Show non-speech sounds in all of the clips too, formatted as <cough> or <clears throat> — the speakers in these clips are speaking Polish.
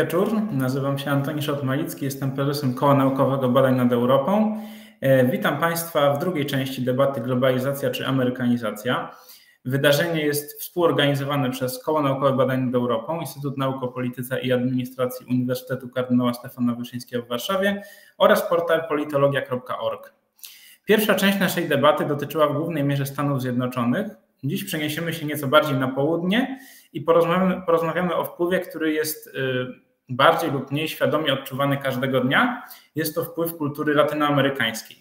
Wieczór, nazywam się Antoni Szotmalicki, jestem prezesem Koła Naukowego Badań nad Europą. E, witam Państwa w drugiej części debaty Globalizacja czy Amerykanizacja. Wydarzenie jest współorganizowane przez Koło Naukowe Badań nad Europą, Instytut Nauk o Polityce i Administracji Uniwersytetu Kardynała Stefana Wyszyńskiego w Warszawie oraz portal politologia.org. Pierwsza część naszej debaty dotyczyła w głównej mierze Stanów Zjednoczonych. Dziś przeniesiemy się nieco bardziej na południe i porozmawiamy, porozmawiamy o wpływie, który jest y, bardziej lub mniej świadomie odczuwany każdego dnia. Jest to wpływ kultury latynoamerykańskiej.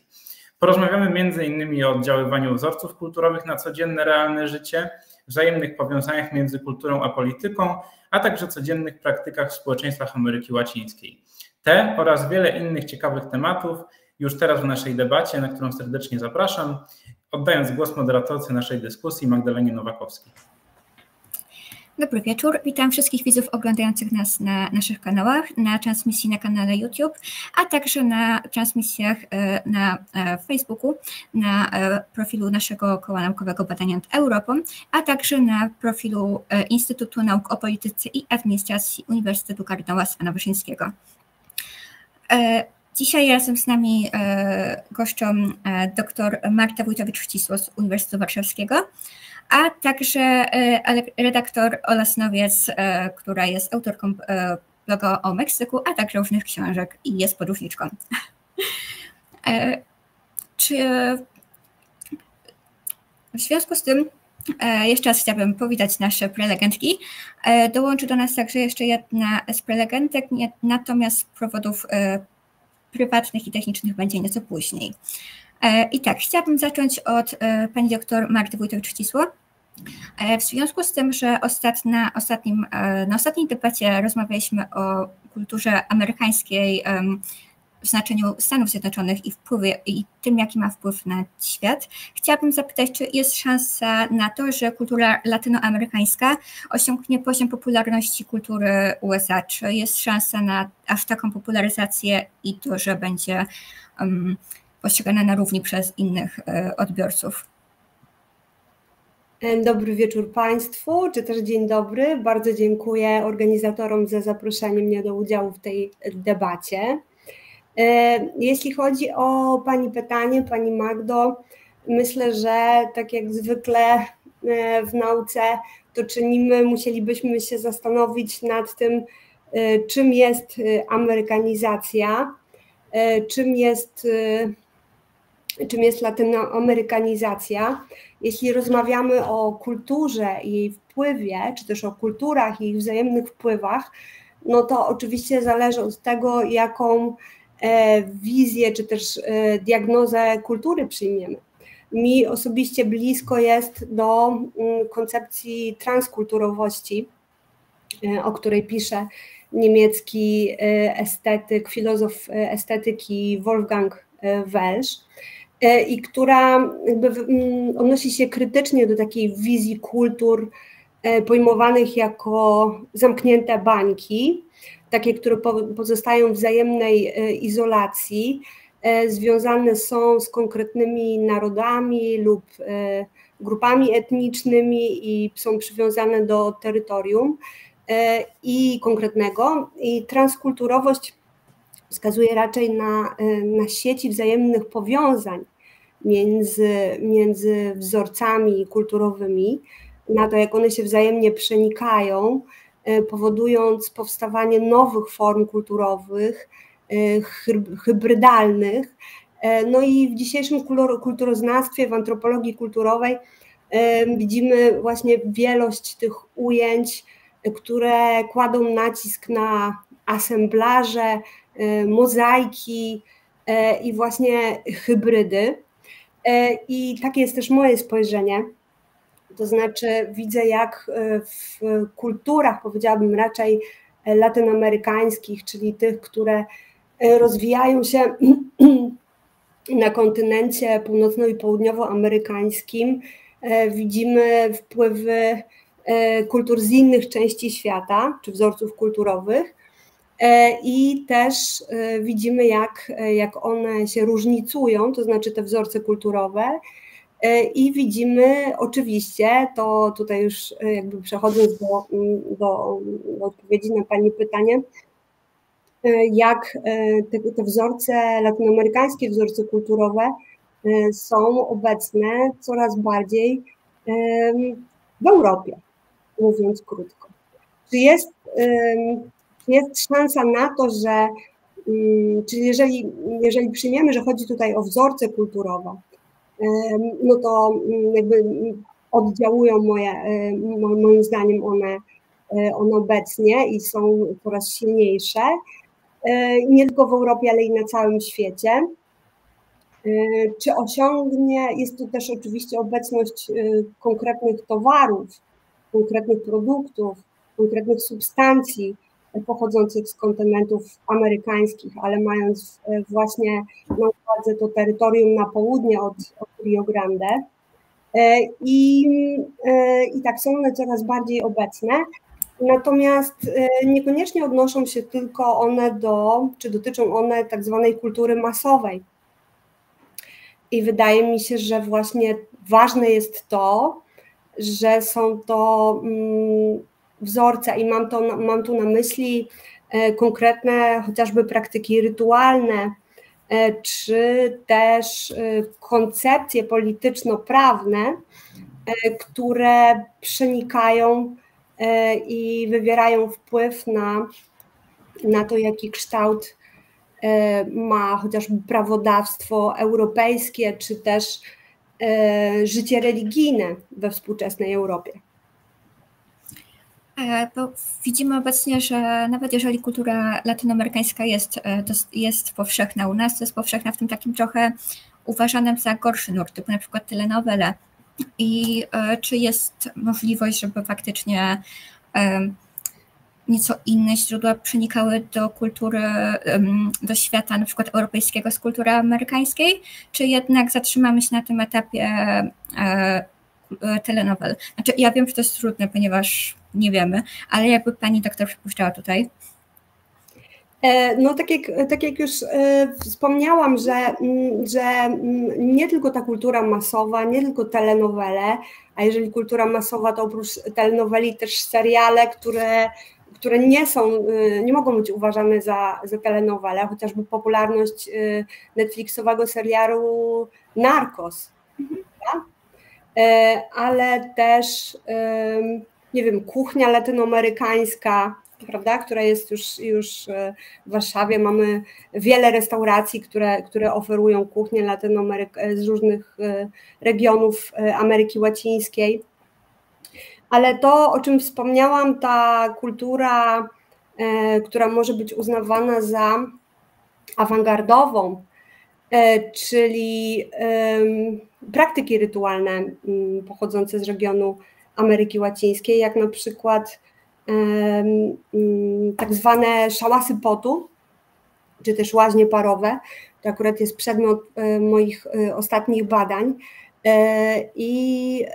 Porozmawiamy innymi o oddziaływaniu wzorców kulturowych na codzienne, realne życie, wzajemnych powiązaniach między kulturą a polityką, a także codziennych praktykach w społeczeństwach Ameryki Łacińskiej. Te oraz wiele innych ciekawych tematów już teraz w naszej debacie, na którą serdecznie zapraszam, oddając głos moderatorce naszej dyskusji Magdalenie Nowakowskiej. Dobry wieczór. Witam wszystkich widzów oglądających nas na naszych kanałach, na transmisji na kanale YouTube, a także na transmisjach e, na e, Facebooku, na e, profilu naszego Koła Naukowego Badania nad Europą, a także na profilu Instytutu Nauk o Polityce i Administracji Uniwersytetu Kardynała Stefana Wyszyńskiego. Dzisiaj razem z nami gością dr Marta Wójtowicz-Wcisło z Uniwersytetu Warszawskiego, a także e, redaktor Ola Snowiec, e, która jest autorką e, bloga o Meksyku, a także różnych książek i jest podróżniczką. Czy w związku z tym jeszcze raz chciałabym powitać nasze prelegentki. Dołączy do nas także jeszcze jedna z prelegentek, natomiast z powodów prywatnych i technicznych będzie nieco później. E, I tak, chciałabym zacząć od e, pani doktor Marty Wójtowicz-Cisło. E, w związku z tym, że ostatnia, ostatnim, na ostatniej debacie rozmawialiśmy o kulturze amerykańskiej w znaczeniu Stanów Zjednoczonych i wpływie i tym, jaki ma wpływ na świat, chciałabym zapytać, czy jest szansa na to, że kultura latynoamerykańska osiągnie poziom popularności kultury USA? Czy jest szansa na aż taką popularyzację i to, że będzie um, postrzegane na równi przez innych e, odbiorców. E, dobry wieczór Państwu, czy też dzień dobry. Bardzo dziękuję organizatorom za zaproszenie mnie do udziału w tej debacie. E, jeśli chodzi o Pani pytanie, Pani Magdo, myślę, że tak jak zwykle w nauce to czynimy, musielibyśmy się zastanowić nad tym, czym jest amerykanizacja, czym jest czym jest latynoamerykanizacja. Jeśli rozmawiamy o kulturze i jej wpływie, czy też o kulturach i ich wzajemnych wpływach, no to oczywiście zależy od tego, jaką e, wizję, czy też e, diagnozę kultury przyjmiemy. Mi osobiście blisko jest do mm, koncepcji transkulturowości, e, o której pisze niemiecki estetyk, filozof estetyki Wolfgang Welsch. E, i która jakby mm, odnosi się krytycznie do takiej wizji kultur e, pojmowanych jako zamknięte bańki, takie, które pozostają w wzajemnej e, izolacji, związane są z konkretnymi narodami lub grupami etnicznymi i są przywiązane do terytorium i konkretnego. I transkulturowość wskazuje raczej na, na sieci wzajemnych powiązań między, między wzorcami kulturowymi, na to, jak one się wzajemnie przenikają, e, powodując powstawanie nowych form kulturowych, e, hybrydalnych. No i w dzisiejszym kulturoznawstwie, w antropologii kulturowej widzimy właśnie wielość tych ujęć, które kładą nacisk na asemblaże, E, mozaiki e, i właśnie hybrydy. E, I takie jest też moje spojrzenie. To znaczy, widzę, jak w kulturach, powiedziałabym raczej latynoamerykańskich, czyli tych, które rozwijają się <clears throat> na kontynencie północno- i południowoamerykańskim, widzimy wpływy kultur z innych części świata, czy wzorców kulturowych, E, i też e, widzimy, jak, e, jak one się różnicują, to znaczy te wzorce kulturowe, I widzimy oczywiście, to tutaj już jakby przechodząc do, do, do odpowiedzi na Pani pytanie, jak te, te wzorce latynoamerykańskie, wzorce kulturowe są obecne coraz bardziej w Europie, mówiąc krótko. Czy jest, jest szansa na to, że czyli jeżeli, jeżeli przyjmiemy, że chodzi tutaj o wzorce kulturowe, no to jakby oddziałują moje, moim zdaniem one, one obecnie i są coraz silniejsze, nie tylko w Europie, ale i na całym świecie. Czy osiągnie, jest tu też oczywiście obecność konkretnych towarów, konkretnych produktów, konkretnych substancji pochodzących z kontynentów amerykańskich, ale mając właśnie na uwadze to terytorium na południe od, od Rio Grande. I, I tak są one coraz bardziej obecne. Natomiast niekoniecznie odnoszą się tylko one do, czy dotyczą one tak zwanej kultury masowej. I wydaje mi się, że właśnie ważne jest to, że są to wzorce i mam, to, mam tu na myśli e, konkretne chociażby praktyki rytualne, e, czy też e, koncepcje polityczno-prawne, które przenikają i wywierają wpływ na, na to, jaki kształt ma chociażby prawodawstwo europejskie, czy też życie religijne we współczesnej Europie. Bo widzimy obecnie, że nawet jeżeli kultura latynoamerykańska jest, jest powszechna u nas, to jest powszechna w tym takim trochę uważanym za gorszy nurt, typu na przykład telenowele. I czy jest możliwość, żeby faktycznie nieco inne źródła przenikały do kultury, do świata na przykład europejskiego z kultury amerykańskiej, czy jednak zatrzymamy się na tym etapie e, telenowel? Znaczy, ja wiem, że to jest trudne, ponieważ nie wiemy, ale jakby pani doktor przypuszczała tutaj? E, no tak jak, tak jak już e, wspomniałam, że, mm, że mm, nie tylko ta kultura masowa, nie tylko telenowele, a jeżeli kultura masowa, to oprócz telenoweli też seriale, które które nie są, nie mogą być uważane za, za telenowele, chociażby popularność Netflixowego serialu Narcos, mhm. E, ale też, nie wiem, kuchnia latynoamerykańska, prawda, która jest już, już y, w Warszawie. Mamy wiele restauracji, które, które oferują kuchnię latynoamerykańską z różnych regionów Ameryki Łacińskiej ale to, o czym wspomniałam, ta kultura, e, która może być uznawana za awangardową, e, czyli praktyki rytualne pochodzące z regionu Ameryki Łacińskiej, jak na przykład tak zwane szałasy potu, czy też łaźnie parowe. To akurat jest przedmiot e, moich ostatnich badań. I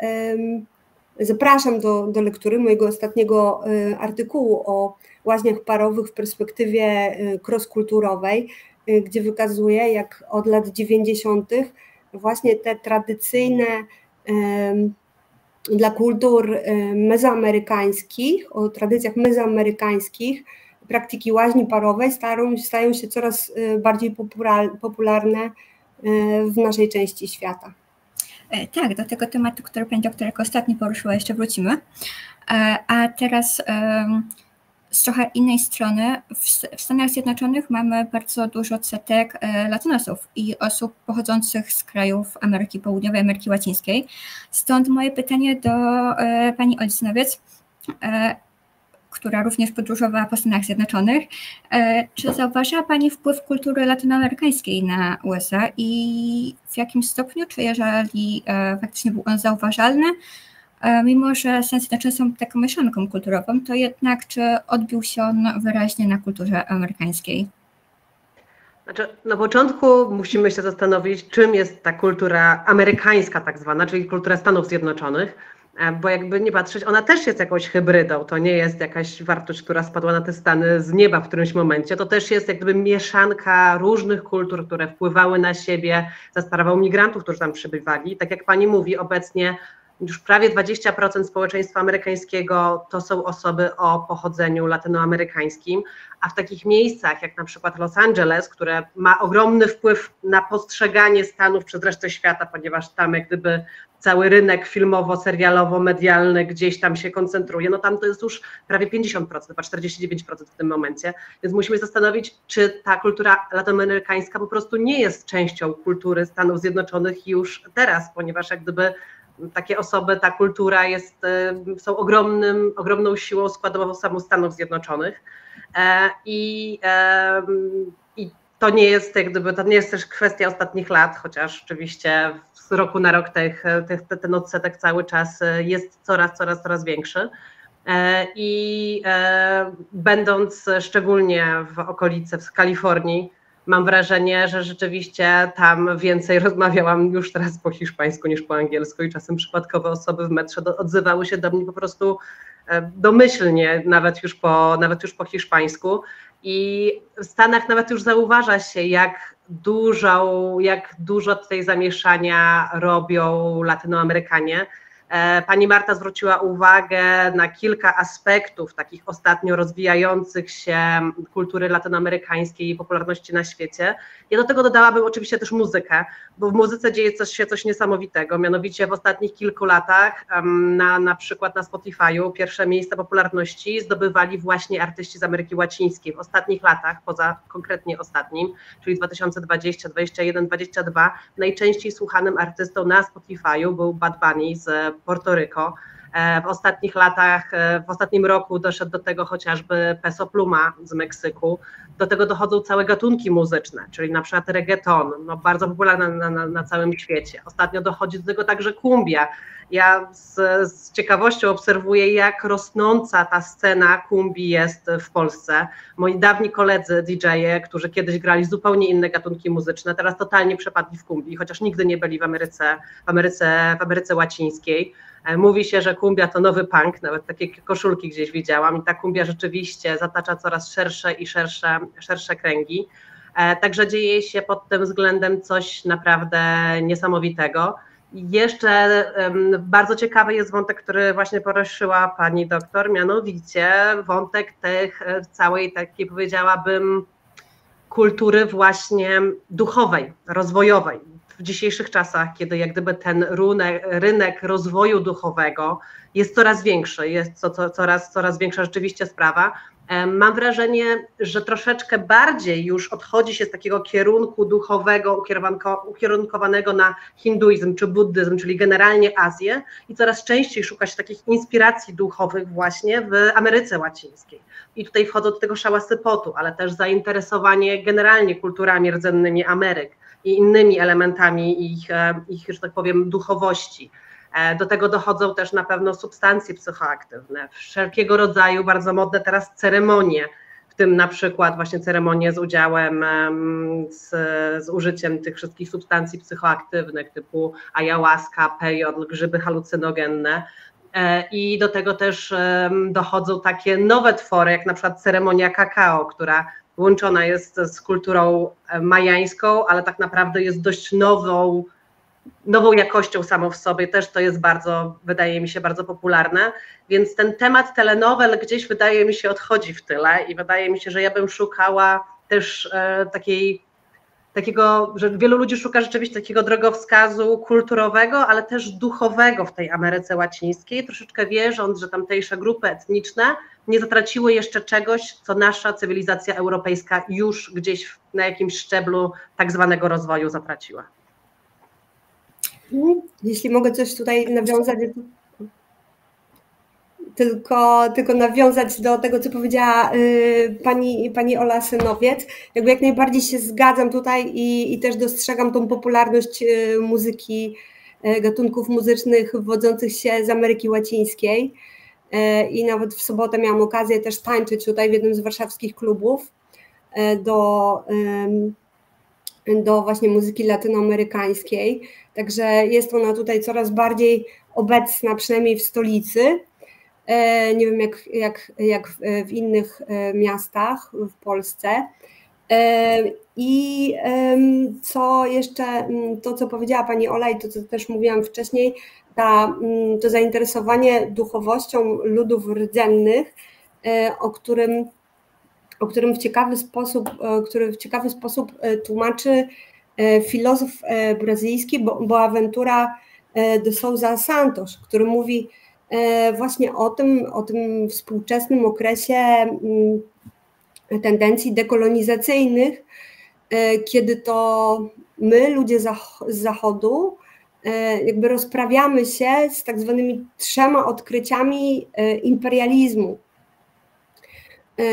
Zapraszam do, do lektury mojego ostatniego artykułu o łaźniach parowych w perspektywie cross-kulturowej, gdzie wykazuję, jak od lat 90. właśnie te tradycyjne dla kultur mezoamerykańskich, o tradycjach mezoamerykańskich, praktyki łaźni parowej stają, stają się coraz bardziej popularne w naszej części świata. E, tak, do tego tematu, który pani doktorek ostatnio poruszyła, jeszcze wrócimy. E, a teraz z trochę innej strony, w Stanach Zjednoczonych mamy bardzo dużo odsetek e, latynosów i osób pochodzących z krajów Ameryki Południowej, Ameryki Łacińskiej. Stąd moje pytanie do pani Olsnowiec która również podróżowała po Stanach Zjednoczonych. E, czy zauważyła Pani wpływ kultury latynoamerykańskiej na USA i w jakim stopniu, czy jeżeli e, faktycznie był on zauważalny, e, mimo że Stany Zjednoczone są taką mieszanką kulturową, to jednak czy odbił się on wyraźnie na kulturze amerykańskiej? Znaczy, na początku musimy się zastanowić, czym jest ta kultura amerykańska, tak zwana, czyli kultura Stanów Zjednoczonych E, bo jakby nie patrzeć, ona też jest jakąś hybrydą, to nie jest jakaś wartość, która spadła na te Stany z nieba w którymś momencie, to też jest jakby mieszanka różnych kultur, które wpływały na siebie za sprawą migrantów, którzy tam przybywali. Tak jak pani mówi, obecnie już prawie 20% społeczeństwa amerykańskiego to są osoby o pochodzeniu latynoamerykańskim, a w takich miejscach jak na przykład Los Angeles, które ma ogromny wpływ na postrzeganie Stanów przez resztę świata, ponieważ tam jak gdyby cały rynek filmowo-serialowo-medialny gdzieś tam się koncentruje, no tam to jest już prawie 50%, chyba 49% w tym momencie, więc musimy zastanowić, czy ta kultura latynoamerykańska po prostu nie jest częścią kultury Stanów Zjednoczonych już teraz, ponieważ jak gdyby takie osoby, ta kultura jest, y, są ogromnym, ogromną siłą składową samych Stanów Zjednoczonych. E, I, I to nie jest jak gdyby, to nie jest też kwestia ostatnich lat, chociaż oczywiście z roku na rok tych, tych, ten odsetek cały czas jest coraz, coraz, coraz większy. E, I e, będąc szczególnie w okolicy w Kalifornii, mam wrażenie, że rzeczywiście tam więcej rozmawiałam już teraz po hiszpańsku niż po angielsku i czasem przypadkowe osoby w metrze do, odzywały się do mnie po prostu e, domyślnie, nawet już po, nawet już po hiszpańsku. I w Stanach nawet już zauważa się, jak dużo, jak dużo tutaj zamieszania robią Latynoamerykanie. E, pani Marta zwróciła uwagę na kilka aspektów takich ostatnio rozwijających się kultury latynoamerykańskiej i popularności na świecie. Ja do tego dodałabym oczywiście też muzykę, bo w muzyce dzieje coś, się coś niesamowitego. Mianowicie w ostatnich kilku latach na, na przykład na Spotify'u pierwsze miejsca popularności zdobywali właśnie artyści z Ameryki Łacińskiej. W ostatnich latach, poza konkretnie ostatnim, czyli 2020, 2021, 2022, najczęściej słuchanym artystą na Spotify'u był Bad Bunny z Porto Rico. E, w ostatnich latach, e, w ostatnim roku doszedł do tego chociażby Peso Pluma z Meksyku. Do tego dochodzą całe gatunki muzyczne, czyli na przykład reggaeton, no bardzo popularny na, na, na całym świecie. Ostatnio dochodzi do tego także kumbia. Ja z, z, ciekawością obserwuję, jak rosnąca ta scena kumbi jest w Polsce. Moi dawni koledzy DJ-e, którzy kiedyś grali zupełnie inne gatunki muzyczne, teraz totalnie przepadli w kumbi, chociaż nigdy nie byli w Ameryce, w Ameryce, w Ameryce Łacińskiej. E, mówi się, że kumbia to nowy punk, nawet takie koszulki gdzieś widziałam i ta kumbia rzeczywiście zatacza coraz szersze i szersze, szersze kręgi. E, także dzieje się pod tym względem coś naprawdę niesamowitego. Jeszcze bardzo ciekawy jest wątek, który właśnie poruszyła pani doktor, mianowicie wątek tych e, całej takiej powiedziałabym kultury właśnie duchowej, rozwojowej. W dzisiejszych czasach, kiedy jak gdyby ten rynek, rynek rozwoju duchowego jest coraz większy, jest co, coraz, coraz większa rzeczywiście sprawa, Mam wrażenie, że troszeczkę bardziej już odchodzi się z takiego kierunku duchowego ukierunkowanego na hinduizm czy buddyzm, czyli generalnie Azję i coraz częściej szuka się takich inspiracji duchowych właśnie w Ameryce Łacińskiej. I tutaj wchodzą do tego szałasy potu, ale też zainteresowanie generalnie kulturami rdzennymi Ameryk i innymi elementami ich, ich że tak powiem, duchowości. E, do tego dochodzą też na pewno substancje psychoaktywne, wszelkiego rodzaju bardzo modne teraz ceremonie, w tym na przykład właśnie ceremonie z udziałem, z, z użyciem tych wszystkich substancji psychoaktywnych typu ayahuasca, pejotl, grzyby halucynogenne. E, I do tego też dochodzą takie nowe twory, jak na przykład ceremonia kakao, która łączona jest z kulturą e, majańską, ale tak naprawdę jest dość nową nową jakością samą w sobie, też to jest bardzo, wydaje mi się, bardzo popularne, więc ten temat telenowel gdzieś wydaje mi się odchodzi w tyle i wydaje mi się, że ja bym szukała też e, takiej takiego, że wielu ludzi szuka rzeczywiście takiego drogowskazu kulturowego, ale też duchowego w tej Ameryce Łacińskiej, troszeczkę wierząc, że tamtejsze grupy etniczne nie zatraciły jeszcze czegoś, co nasza cywilizacja europejska już gdzieś na jakimś szczeblu tak zwanego rozwoju zatraciła. Jeśli mogę coś tutaj nawiązać, tylko, tylko nawiązać do tego, co powiedziała y, pani, pani Ola Synowiec. Jakby jak najbardziej się zgadzam tutaj i, i też dostrzegam tą popularność y, muzyki, y, gatunków muzycznych wodzących się z Ameryki Łacińskiej. I nawet w sobotę miałam okazję też tańczyć tutaj w jednym z warszawskich klubów do, do właśnie muzyki latynoamerykańskiej. Także jest ona tutaj coraz bardziej obecna, przynajmniej w stolicy. E, nie wiem, jak, jak, jak w innych e, miastach w Polsce. E, I co jeszcze, to co powiedziała Pani Ola i to co też mówiłam wcześniej, ta, mm, to zainteresowanie duchowością ludów rdzennych, o którym, o którym w ciekawy sposób, który w ciekawy sposób tłumaczy filozof brazylijski Boaventura de Souza Santos, który mówi, E, właśnie o tym, o tym współczesnym okresie mm, tendencji dekolonizacyjnych, e, kiedy to my, ludzie z Zachodu, e, jakby rozprawiamy się z tak zwanymi trzema odkryciami imperializmu.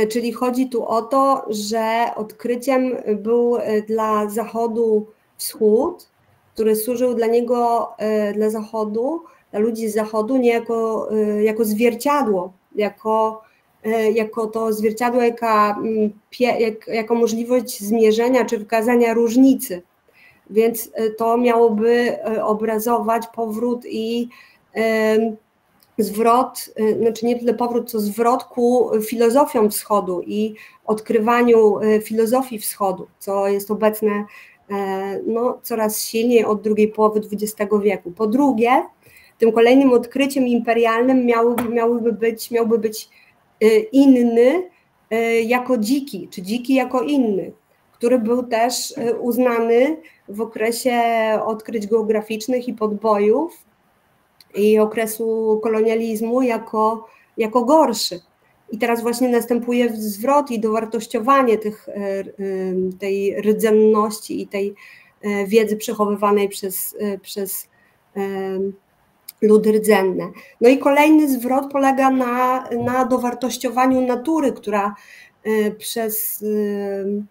Czyli chodzi tu o to, że odkryciem był dla Zachodu wschód, który służył dla niego, dla Zachodu, dla ludzi z Zachodu nie jako, jako zwierciadło, jako, jako to zwierciadło, jaka, jak, jako możliwość zmierzenia czy wykazania różnicy. Więc y, to miałoby obrazować powrót i zwrot, znaczy nie tyle powrót, co zwrot ku filozofiom wschodu i odkrywaniu filozofii wschodu, co jest obecne no, coraz silniej od drugiej połowy XX wieku. Po drugie, tym kolejnym odkryciem imperialnym miałby być, miałby być inny jako dziki, czy dziki jako inny, który był też y, uznany w okresie odkryć geograficznych i podbojów i okresu kolonializmu jako, jako gorszy. I teraz właśnie następuje zwrot i dowartościowanie tych, tej rdzenności i tej wiedzy przechowywanej przez, przez ludy rdzenne. No i kolejny zwrot polega na, na dowartościowaniu natury, która y, przez y, y,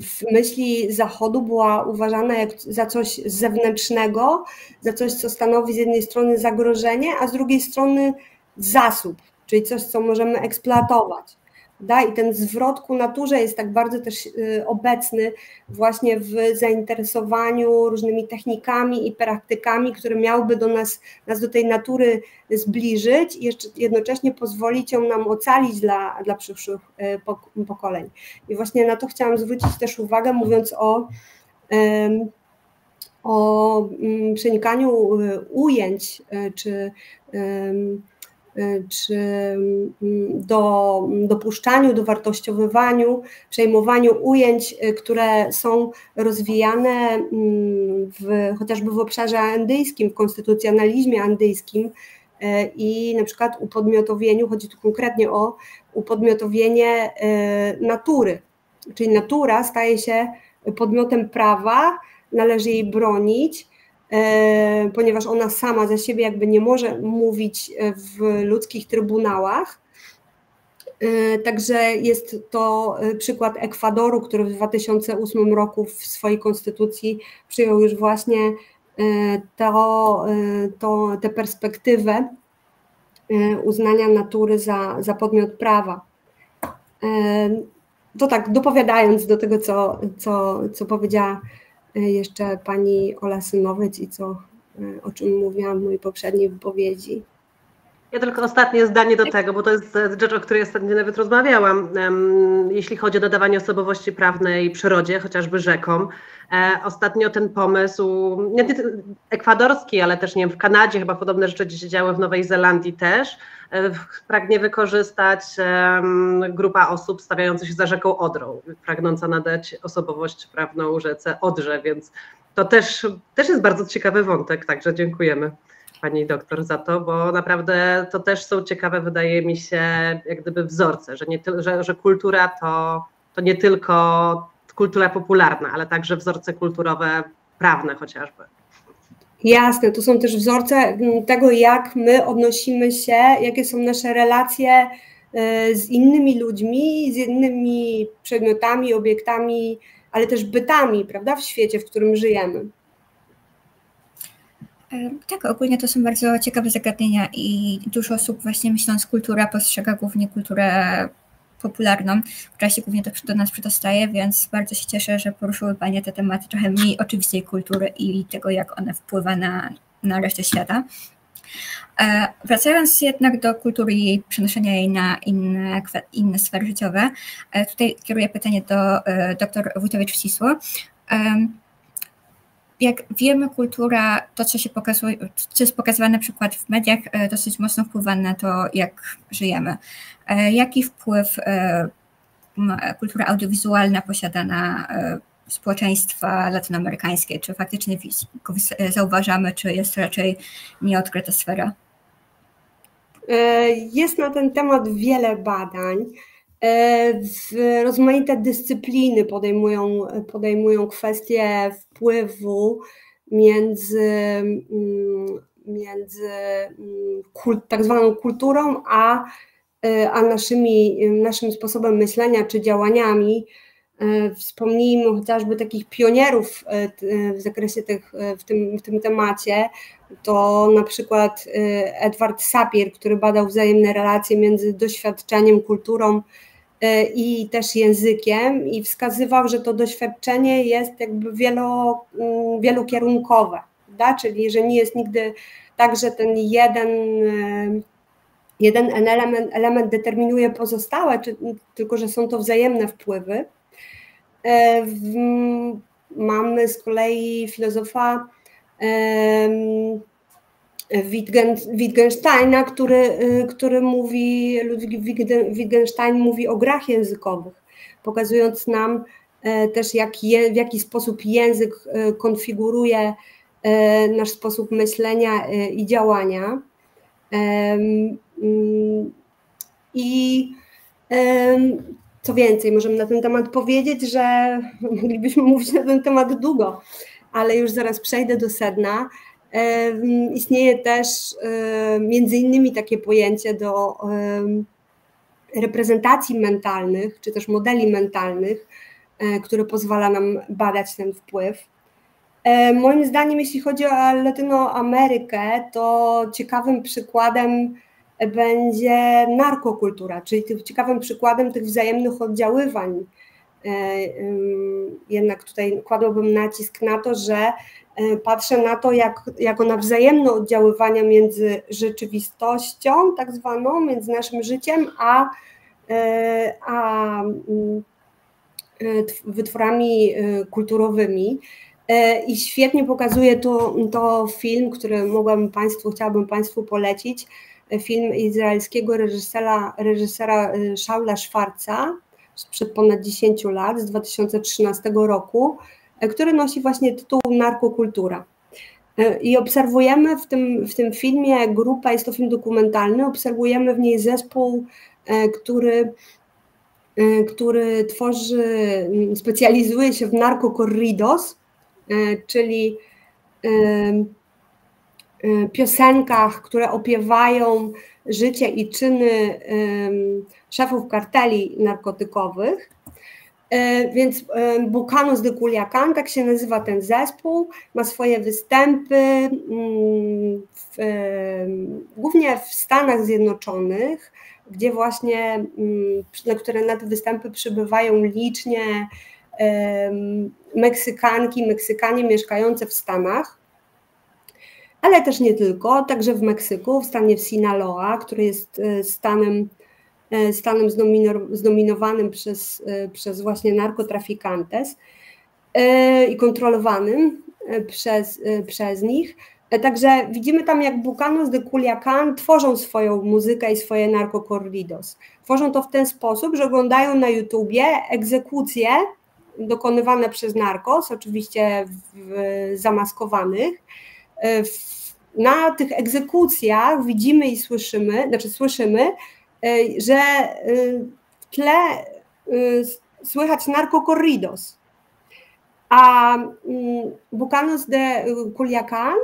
w myśli Zachodu była uważana jak za coś zewnętrznego, za coś, co stanowi z jednej strony zagrożenie, a z drugiej strony zasób, czyli coś, co możemy eksploatować. Da? I ten zwrot ku naturze jest tak bardzo też y, obecny właśnie w zainteresowaniu różnymi technikami i praktykami, które miałyby do nas, nas do tej natury zbliżyć i jednocześnie pozwolić ją nam ocalić dla, dla przyszłych y, pokoleń. I właśnie na to chciałam zwrócić też uwagę, mówiąc o o mm, przenikaniu y, ujęć czy czy mm, do dopuszczaniu, dowartościowywaniu, przejmowaniu ujęć, y, które są rozwijane mm, w, chociażby w obszarze andyjskim, w konstytucjonalizmie andyjskim y, i na przykład upodmiotowieniu, chodzi tu konkretnie o upodmiotowienie natury, czyli natura staje się podmiotem prawa, należy jej bronić, ponieważ ona sama za siebie jakby nie może mówić e, w ludzkich trybunałach. E, także jest to przykład Ekwadoru, który w 2008 roku w swojej konstytucji przyjął już właśnie to, to, tę perspektywę uznania natury za, za podmiot prawa. To tak, dopowiadając do tego, co, co, co powiedziała E, jeszcze pani Ola Synowiec i co, e, o czym mówiłam w mojej poprzedniej wypowiedzi. Ja tylko ostatnie zdanie do tego, bo to jest rzecz, o której ostatnio nawet rozmawiałam. Jeśli chodzi o dodawanie osobowości prawnej przyrodzie, chociażby rzekom, e, ostatnio ten pomysł, nie ekwadorski, ale też nie wiem, w Kanadzie chyba podobne rzeczy się działy, w Nowej Zelandii też, pragnie wykorzystać grupa osób stawiających się za rzeką Odrą, pragnąca nadać osobowość prawną rzece Odrze, więc to też, też jest bardzo ciekawy wątek, także dziękujemy pani doktor za to, bo naprawdę to też są ciekawe, wydaje mi się, jak gdyby wzorce, że, nie, że, że kultura to, to nie tylko kultura popularna, ale także wzorce kulturowe prawne chociażby. Jasne, to są też wzorce mm, tego, jak my odnosimy się, jakie są nasze relacje y, z innymi ludźmi, z innymi przedmiotami, obiektami, ale też bytami, prawda, w świecie, w którym żyjemy. Tak, ogólnie to są bardzo ciekawe zagadnienia i dużo osób właśnie myśląc kultura postrzega głównie kulturę popularną, która się głównie do, do nas przedostaje, więc bardzo się cieszę, że poruszyły Panie te tematy trochę mniej oczywistej kultury i tego, jak ona wpływa na, na resztę świata. E, wracając jednak do kultury i przenoszenia jej na inne, inne sfery życiowe, e, tutaj kieruję pytanie do e, dr Wójtowicz-Wcisło. Jak wiemy, kultura, to co się pokazuje, co jest pokazywane przykład w mediach, dosyć mocno wpływa na to, jak żyjemy. Jaki wpływ kultura audiowizualna posiada na społeczeństwa latynoamerykańskie? Czy faktycznie zauważamy, czy jest raczej nieodkryta sfera? E, jest na ten temat wiele badań. E, rozmaite dyscypliny podejmują, podejmują kwestie wpływu między, mm, między mm, tak zwaną kulturą, a, e, a naszymi, naszym sposobem myślenia czy działaniami. E, wspomnijmy chociażby takich pionierów w zakresie tych, w, tym, w tym temacie, to na przykład Edward Sapir, który badał wzajemne relacje między doświadczeniem, kulturą i też językiem i wskazywał, że to doświadczenie jest jakby wielo, mm, wielokierunkowe, da? czyli że nie jest nigdy tak, że ten jeden, jeden element, element determinuje pozostałe, czy, tylko że są to wzajemne wpływy. E, mamy z kolei filozofa Wittgensteina, który, y, który mówi, Ludwig Wittgenstein mówi o grach językowych, pokazując nam e, też jak je, w jaki sposób język e, konfiguruje nasz sposób myślenia i działania. I co więcej, możemy na ten temat powiedzieć, że <laughs> moglibyśmy mówić na ten temat długo, ale już zaraz przejdę do sedna. Istnieje też między innymi takie pojęcie do reprezentacji mentalnych, czy też modeli mentalnych, e, które pozwala nam badać ten wpływ. E, moim zdaniem, jeśli chodzi o Latynoamerykę, to ciekawym przykładem będzie narkokultura, czyli ciekawym przykładem tych wzajemnych oddziaływań. E, jednak tutaj kładłabym nacisk na to, że e, patrzę na to jak, jako na wzajemne oddziaływania między rzeczywistością, tak zwaną, między naszym życiem, a, e, a mm, wytworami kulturowymi. I świetnie pokazuje to, to film, który mogłabym Państwu, chciałabym Państwu polecić film izraelskiego reżysera, reżysera Shaula Schwarza sprzed ponad 10 lat, z 2013 roku, e, który nosi właśnie tytuł Narkokultura. E, I obserwujemy w tym, w tym filmie grupę, jest to film dokumentalny, obserwujemy w niej zespół, e, który, który tworzy, specjalizuje się w narkokorridos, czyli piosenkach, które opiewają życie i czyny szefów karteli narkotykowych. Y, więc Bucanos de Culiacan, tak się nazywa ten zespół, ma swoje występy mm, w, głównie w Stanach Zjednoczonych, gdzie właśnie, mm, na które na te występy przybywają licznie Meksykanki, Meksykanie mieszkające w Stanach ale też nie tylko, także w Meksyku, w stanie Sinaloa, który jest e, stanem, e, stanem zdominowanym przez, e, przez właśnie narkotrafikantes i kontrolowanym przez, przez nich. Także widzimy tam, jak Bucanos de Culiacan tworzą swoją muzykę i swoje narkokorridos. Tworzą to w ten sposób, że oglądają na YouTubie egzekucje dokonywane przez narkos, oczywiście w, zamaskowanych, na tych egzekucjach widzimy i słyszymy, znaczy słyszymy, e, że e, w tle e, słychać narkokorridos. A mm, Bucanos de Culiacan,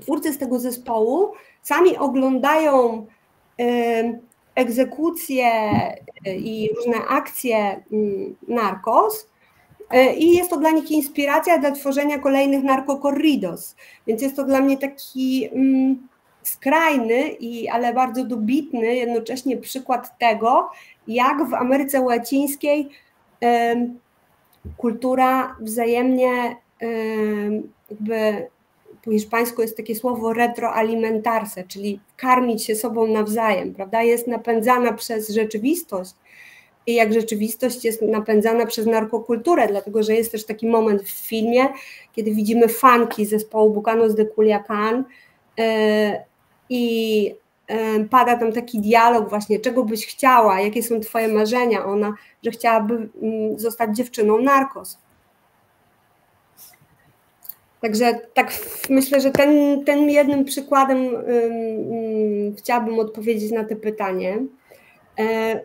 twórcy z tego zespołu, sami oglądają egzekucje i różne akcje mm, narkos i jest to dla nich inspiracja dla tworzenia kolejnych narkokorridos. Więc jest to dla mnie taki, mm, skrajny, i, ale bardzo dobitny jednocześnie przykład tego, jak w Ameryce Łacińskiej kultura wzajemnie jakby po hiszpańsku jest takie słowo retroalimentarse, czyli karmić się sobą nawzajem, prawda? Jest napędzana przez rzeczywistość i jak rzeczywistość jest napędzana przez narkokulturę, dlatego że jest też taki moment w filmie, kiedy widzimy fanki zespołu Bucanos de Culiacan yy, i yy, pada tam taki dialog właśnie, czego byś chciała, jakie są twoje marzenia, ona, że chciałaby yy, zostać dziewczyną narkos. Także tak myślę, że ten, ten jednym przykładem um, chciałabym odpowiedzieć na to pytanie. E,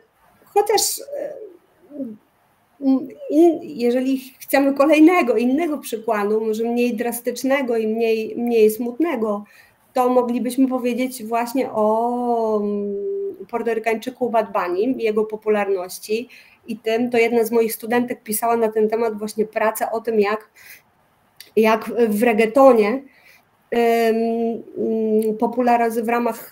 chociaż um, jeżeli chcemy kolejnego, innego przykładu, może mniej drastycznego i mniej, mniej smutnego, to moglibyśmy powiedzieć właśnie o um, portorykańczyku Bad Bunny, jego popularności i tym, to jedna z moich studentek pisała na ten temat właśnie pracę o tym, jak jak w reggaetonie popularyzuje w ramach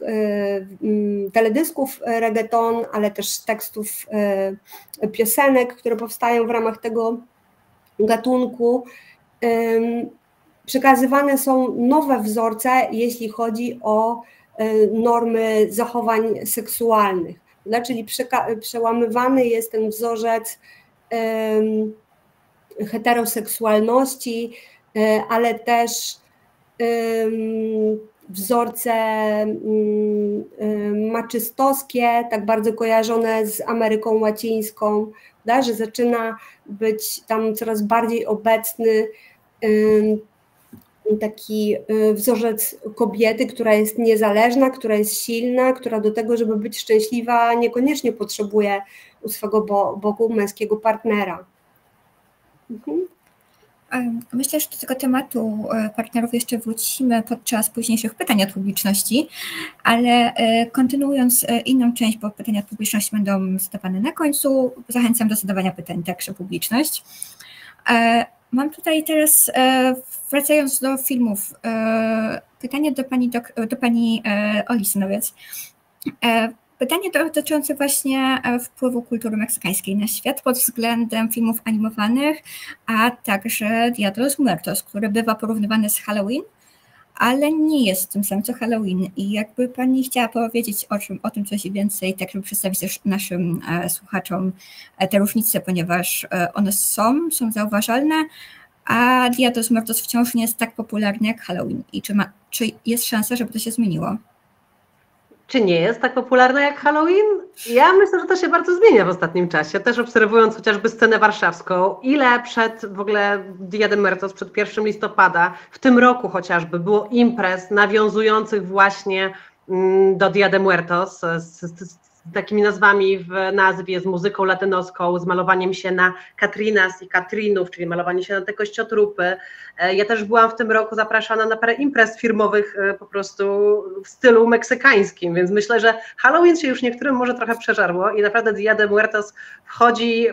teledysków reggaeton, ale też tekstów e, piosenek, które powstają w ramach tego gatunku. Przekazywane są nowe wzorce, jeśli chodzi o e, normy zachowań seksualnych. Czyli przełamywany jest ten wzorzec heteroseksualności, E, ale też wzorce mm, maczystowskie, tak bardzo kojarzone z Ameryką Łacińską, że zaczyna być tam coraz bardziej obecny taki y, wzorzec kobiety, która jest niezależna, która jest silna, która do tego, żeby być szczęśliwa, niekoniecznie potrzebuje u swego boku męskiego partnera. Mhm. Myślę, że do tego tematu e, partnerów jeszcze wrócimy podczas późniejszych pytań od publiczności, ale e, kontynuując e, inną część, bo pytania od publiczności będą zadawane na końcu, zachęcam do zadawania pytań także publiczność. Mam tutaj teraz, wracając do filmów, pytanie do pani, do, do pani Oli Synowiec. Pytanie dotyczące właśnie e, wpływu kultury meksykańskiej na świat pod względem filmów animowanych, a także Dia de los Muertos, który bywa porównywany z Halloween, ale nie jest tym samym co Halloween. I jakby Pani chciała powiedzieć o, czym, o tym coś więcej, tak żeby przedstawić też naszym e, słuchaczom e, te różnice, ponieważ e, one są, są zauważalne, a Dia de los Muertos wciąż nie jest tak popularny jak Halloween. I czy, ma, czy jest szansa, żeby to się zmieniło? Czy nie jest tak popularna jak Halloween? Ja myślę, że to się bardzo zmienia w ostatnim czasie. Też obserwując chociażby scenę warszawską, ile przed w ogóle Dia de przed 1 listopada, w tym roku chociażby było imprez nawiązujących właśnie mm, do Dia de Muertos z, z, takimi nazwami w nazwie, z muzyką latynoską, z malowaniem się na Katrinas i Katrinów, czyli malowanie się na te kościotrupy. E, ja też byłam w tym roku zapraszana na parę imprez firmowych e, po prostu w stylu meksykańskim, więc myślę, że Halloween się już niektórym może trochę przeżarło i naprawdę Dia de Muertos wchodzi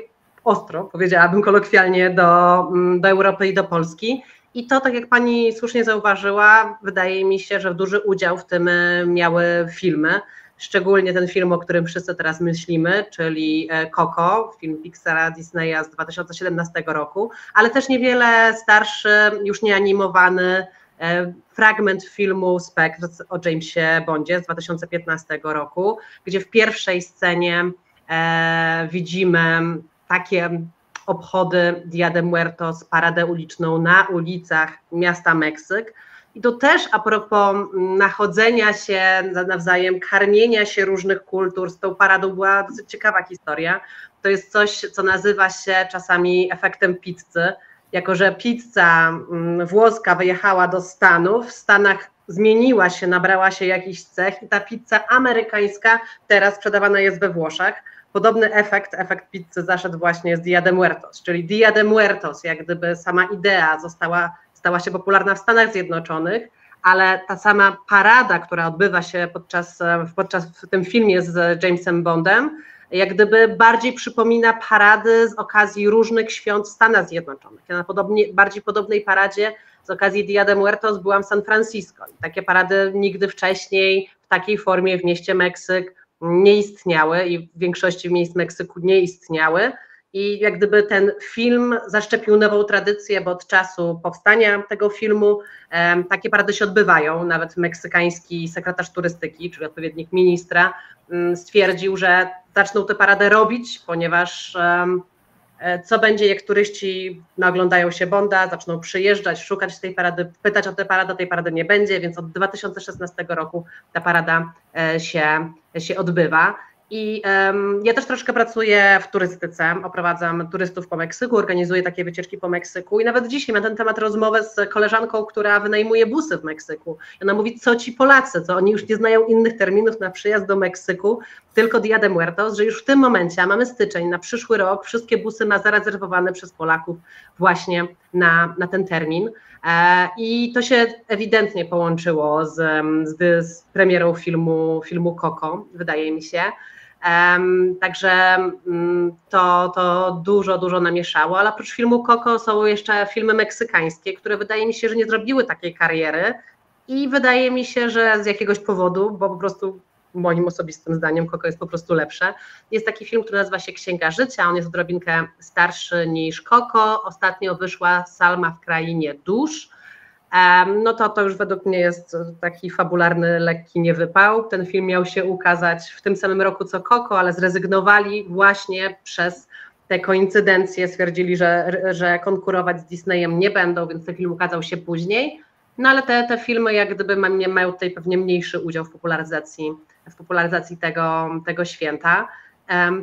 ostro, powiedziałabym kolokwialnie, do, mm, do Europy i do Polski. I to, tak jak pani słusznie zauważyła, wydaje mi się, że duży udział w tym e, miały filmy szczególnie ten film, o którym wszyscy teraz myślimy, czyli e, Coco, film Pixara Disneya z 2017 roku, ale też niewiele starszy, już nieanimowany e, fragment filmu Spectre o Jamesie Bondzie z 2015 roku, gdzie w pierwszej scenie e, widzimy takie obchody Dia de Muertos, paradę uliczną na ulicach miasta Meksyk, i to też a propos nachodzenia się nawzajem, karmienia się różnych kultur, z tą paradą była dosyć ciekawa historia. To jest coś, co nazywa się czasami efektem pizzy, jako że pizza mm, włoska wyjechała do Stanów, w Stanach zmieniła się, nabrała się jakiś cech i ta pizza amerykańska teraz sprzedawana jest we Włoszech. Podobny efekt, efekt pizzy zaszedł właśnie z Dia de Muertos, czyli Dia de Muertos, jak gdyby sama idea została stała się popularna w Stanach Zjednoczonych, ale ta sama parada, która odbywa się podczas, podczas w tym filmie z Jamesem Bondem, jak gdyby bardziej przypomina parady z okazji różnych świąt w Stanach Zjednoczonych. Ja na podobnie, bardziej podobnej paradzie z okazji Dia de Muertos byłam w San Francisco. I takie parady nigdy wcześniej w takiej formie w mieście Meksyk nie istniały i w większości miejsc Meksyku nie istniały. I jak gdyby ten film zaszczepił nową tradycję, bo od czasu powstania tego filmu takie parady się odbywają. Nawet meksykański sekretarz turystyki, czyli odpowiednik ministra, um, stwierdził, że zaczną tę paradę robić, ponieważ um, co będzie, jak turyści naoglądają się Bonda, zaczną przyjeżdżać, szukać tej parady, pytać o tę paradę, tej parady nie będzie, więc od 2016 roku ta parada e, się, się odbywa. I um, ja też troszkę pracuję w turystyce, oprowadzam turystów po Meksyku, organizuję takie wycieczki po Meksyku i nawet dzisiaj mam ten temat rozmowę z koleżanką, która wynajmuje busy w Meksyku. I ona mówi, co ci Polacy, co oni już nie znają innych terminów na przyjazd do Meksyku, tylko Dia de Muertos, że już w tym momencie, a mamy styczeń, na przyszły rok, wszystkie busy ma zarezerwowane przez Polaków właśnie na, na ten termin. E, I to się ewidentnie połączyło z, z, z premierą filmu, filmu Coco, wydaje mi się. Także um, to, to dużo, dużo namieszało, ale oprócz filmu Coco są jeszcze filmy meksykańskie, które wydaje mi się, że nie zrobiły takiej kariery i wydaje mi się, że z jakiegoś powodu, bo po prostu moim osobistym zdaniem Coco jest po prostu lepsze. Jest taki film, który nazywa się Księga Życia, on jest odrobinkę starszy niż Coco, ostatnio wyszła Salma w Krainie Dusz, no to to już według mnie jest taki fabularny, lekki niewypał. Ten film miał się ukazać w tym samym roku co Coco, ale zrezygnowali właśnie przez te koincydencje, stwierdzili, że, że konkurować z Disneyem nie będą, więc ten film ukazał się później. No ale te, te filmy jak gdyby mają tutaj pewnie mniejszy udział w popularyzacji, w popularyzacji tego, tego święta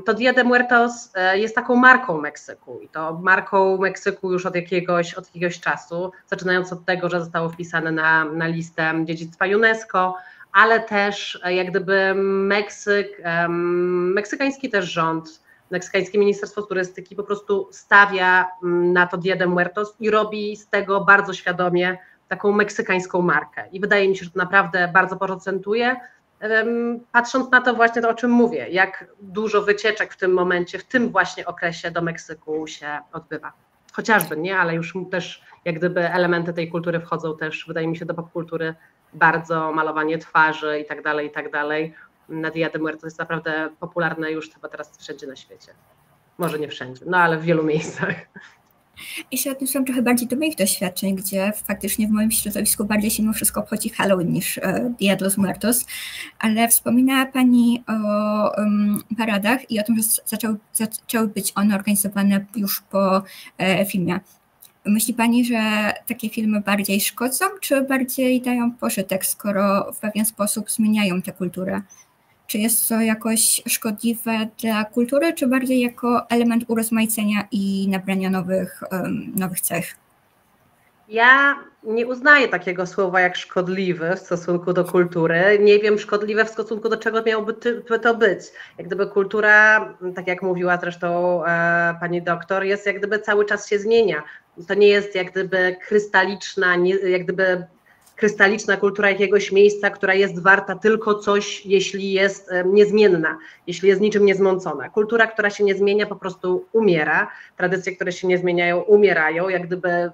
to Dia de Muertos e, jest taką marką Meksyku i to marką Meksyku już od jakiegoś, od jakiegoś czasu, zaczynając od tego, że zostało wpisane na, na listę dziedzictwa UNESCO, ale też e, jak gdyby Meksyk, meksykański też rząd, meksykańskie Ministerstwo Turystyki po prostu stawia na to Dia de Muertos i robi z tego bardzo świadomie taką meksykańską markę. I wydaje mi się, że to naprawdę bardzo procentuje patrząc na to właśnie to, o czym mówię, jak dużo wycieczek w tym momencie, w tym właśnie okresie do Meksyku się odbywa. Chociażby, nie, ale już też jak gdyby elementy tej kultury wchodzą też, wydaje mi się, do popkultury bardzo malowanie twarzy i tak dalej, i tak dalej. Na Dia de Muertos jest naprawdę popularne już chyba teraz wszędzie na świecie. Może nie wszędzie, no ale w wielu miejscach. I się odniosłam trochę bardziej do moich doświadczeń, gdzie faktycznie w moim środowisku bardziej się mimo wszystko obchodzi Halloween niż e, Dia de los Muertos, ale wspominała Pani o um, paradach i o tym, że zaczęły, zaczęły być one organizowane już po e, filmie. Myśli Pani, że takie filmy bardziej szkodzą, czy bardziej dają pożytek, skoro w pewien sposób zmieniają tę kulturę? Czy jest to jakoś szkodliwe dla kultury, czy bardziej jako element urozmaicenia i nabrania nowych, nowych cech? Ja nie uznaję takiego słowa jak szkodliwy w stosunku do kultury. Nie wiem, szkodliwe w stosunku do czego miałoby to być. Jak gdyby kultura, tak jak mówiła zresztą e, pani doktor, jest jak gdyby cały czas się zmienia. To nie jest jak gdyby krystaliczna, nie, jak gdyby krystaliczna kultura jakiegoś miejsca, która jest warta tylko coś, jeśli jest niezmienna, jeśli jest niczym niezmącona. Kultura, która się nie zmienia, po prostu umiera. Tradycje, które się nie zmieniają, umierają. Jak gdyby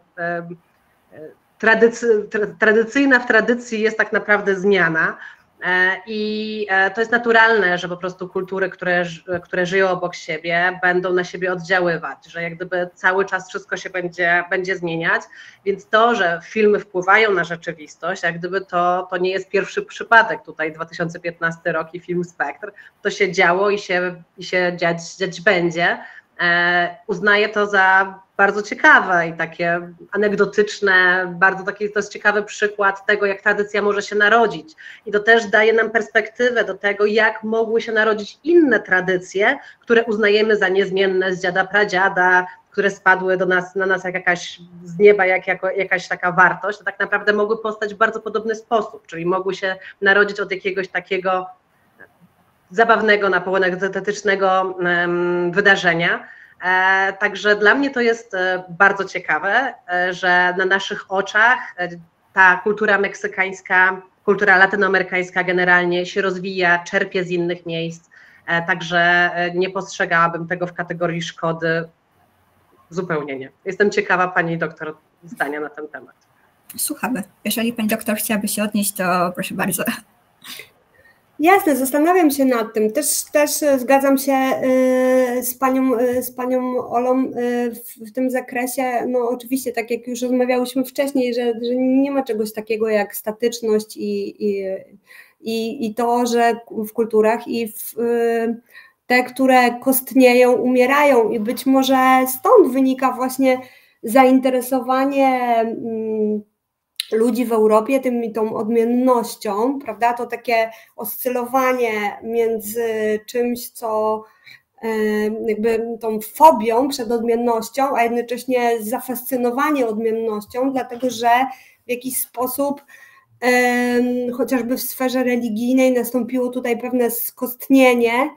tradycy, tradycyjna w tradycji jest tak naprawdę zmiana. E, I e, to jest naturalne, że po prostu kultury, które, które żyją obok siebie, będą na siebie oddziaływać, że jak gdyby cały czas wszystko się będzie, będzie zmieniać. Więc to, że filmy wpływają na rzeczywistość, jak gdyby to, to nie jest pierwszy przypadek. Tutaj 2015 rok i film Spektr, to się działo i się, i się dziać, dziać będzie. E, uznaję to za bardzo ciekawe i takie anegdotyczne, bardzo taki to jest ciekawy przykład tego, jak tradycja może się narodzić. I to też daje nam perspektywę do tego, jak mogły się narodzić inne tradycje, które uznajemy za niezmienne z dziada pradziada, które spadły do nas, na nas jak jakaś z nieba, jak jako, jakaś taka wartość, to tak naprawdę mogły powstać w bardzo podobny sposób, czyli mogły się narodzić od jakiegoś takiego zabawnego, na połowę anegdotycznego um, wydarzenia, także dla mnie to jest e, bardzo ciekawe, e, że na naszych oczach ta kultura meksykańska, kultura latynoamerykańska generalnie się rozwija, czerpie z innych miejsc. także nie postrzegałabym tego w kategorii szkody. Zupełnie nie. Jestem ciekawa Pani doktor zdania na ten temat. Słuchamy. Jeżeli Pani doktor chciałaby się odnieść, to proszę bardzo. Jasne, zastanawiam się nad tym. Też, też zgadzam się y, z panią, y, z panią Olą y, w, tym zakresie. No oczywiście, tak jak już rozmawiałyśmy wcześniej, że, że nie ma czegoś takiego jak statyczność i, i, i, i to, że w kulturach i w, te, które kostnieją, umierają i być może stąd wynika właśnie zainteresowanie mm, ludzi w Europie, tym, tą odmiennością, prawda? To takie oscylowanie między czymś, co jakby tą fobią przed odmiennością, a jednocześnie zafascynowanie odmiennością, dlatego że w jakiś sposób chociażby w sferze religijnej nastąpiło tutaj pewne skostnienie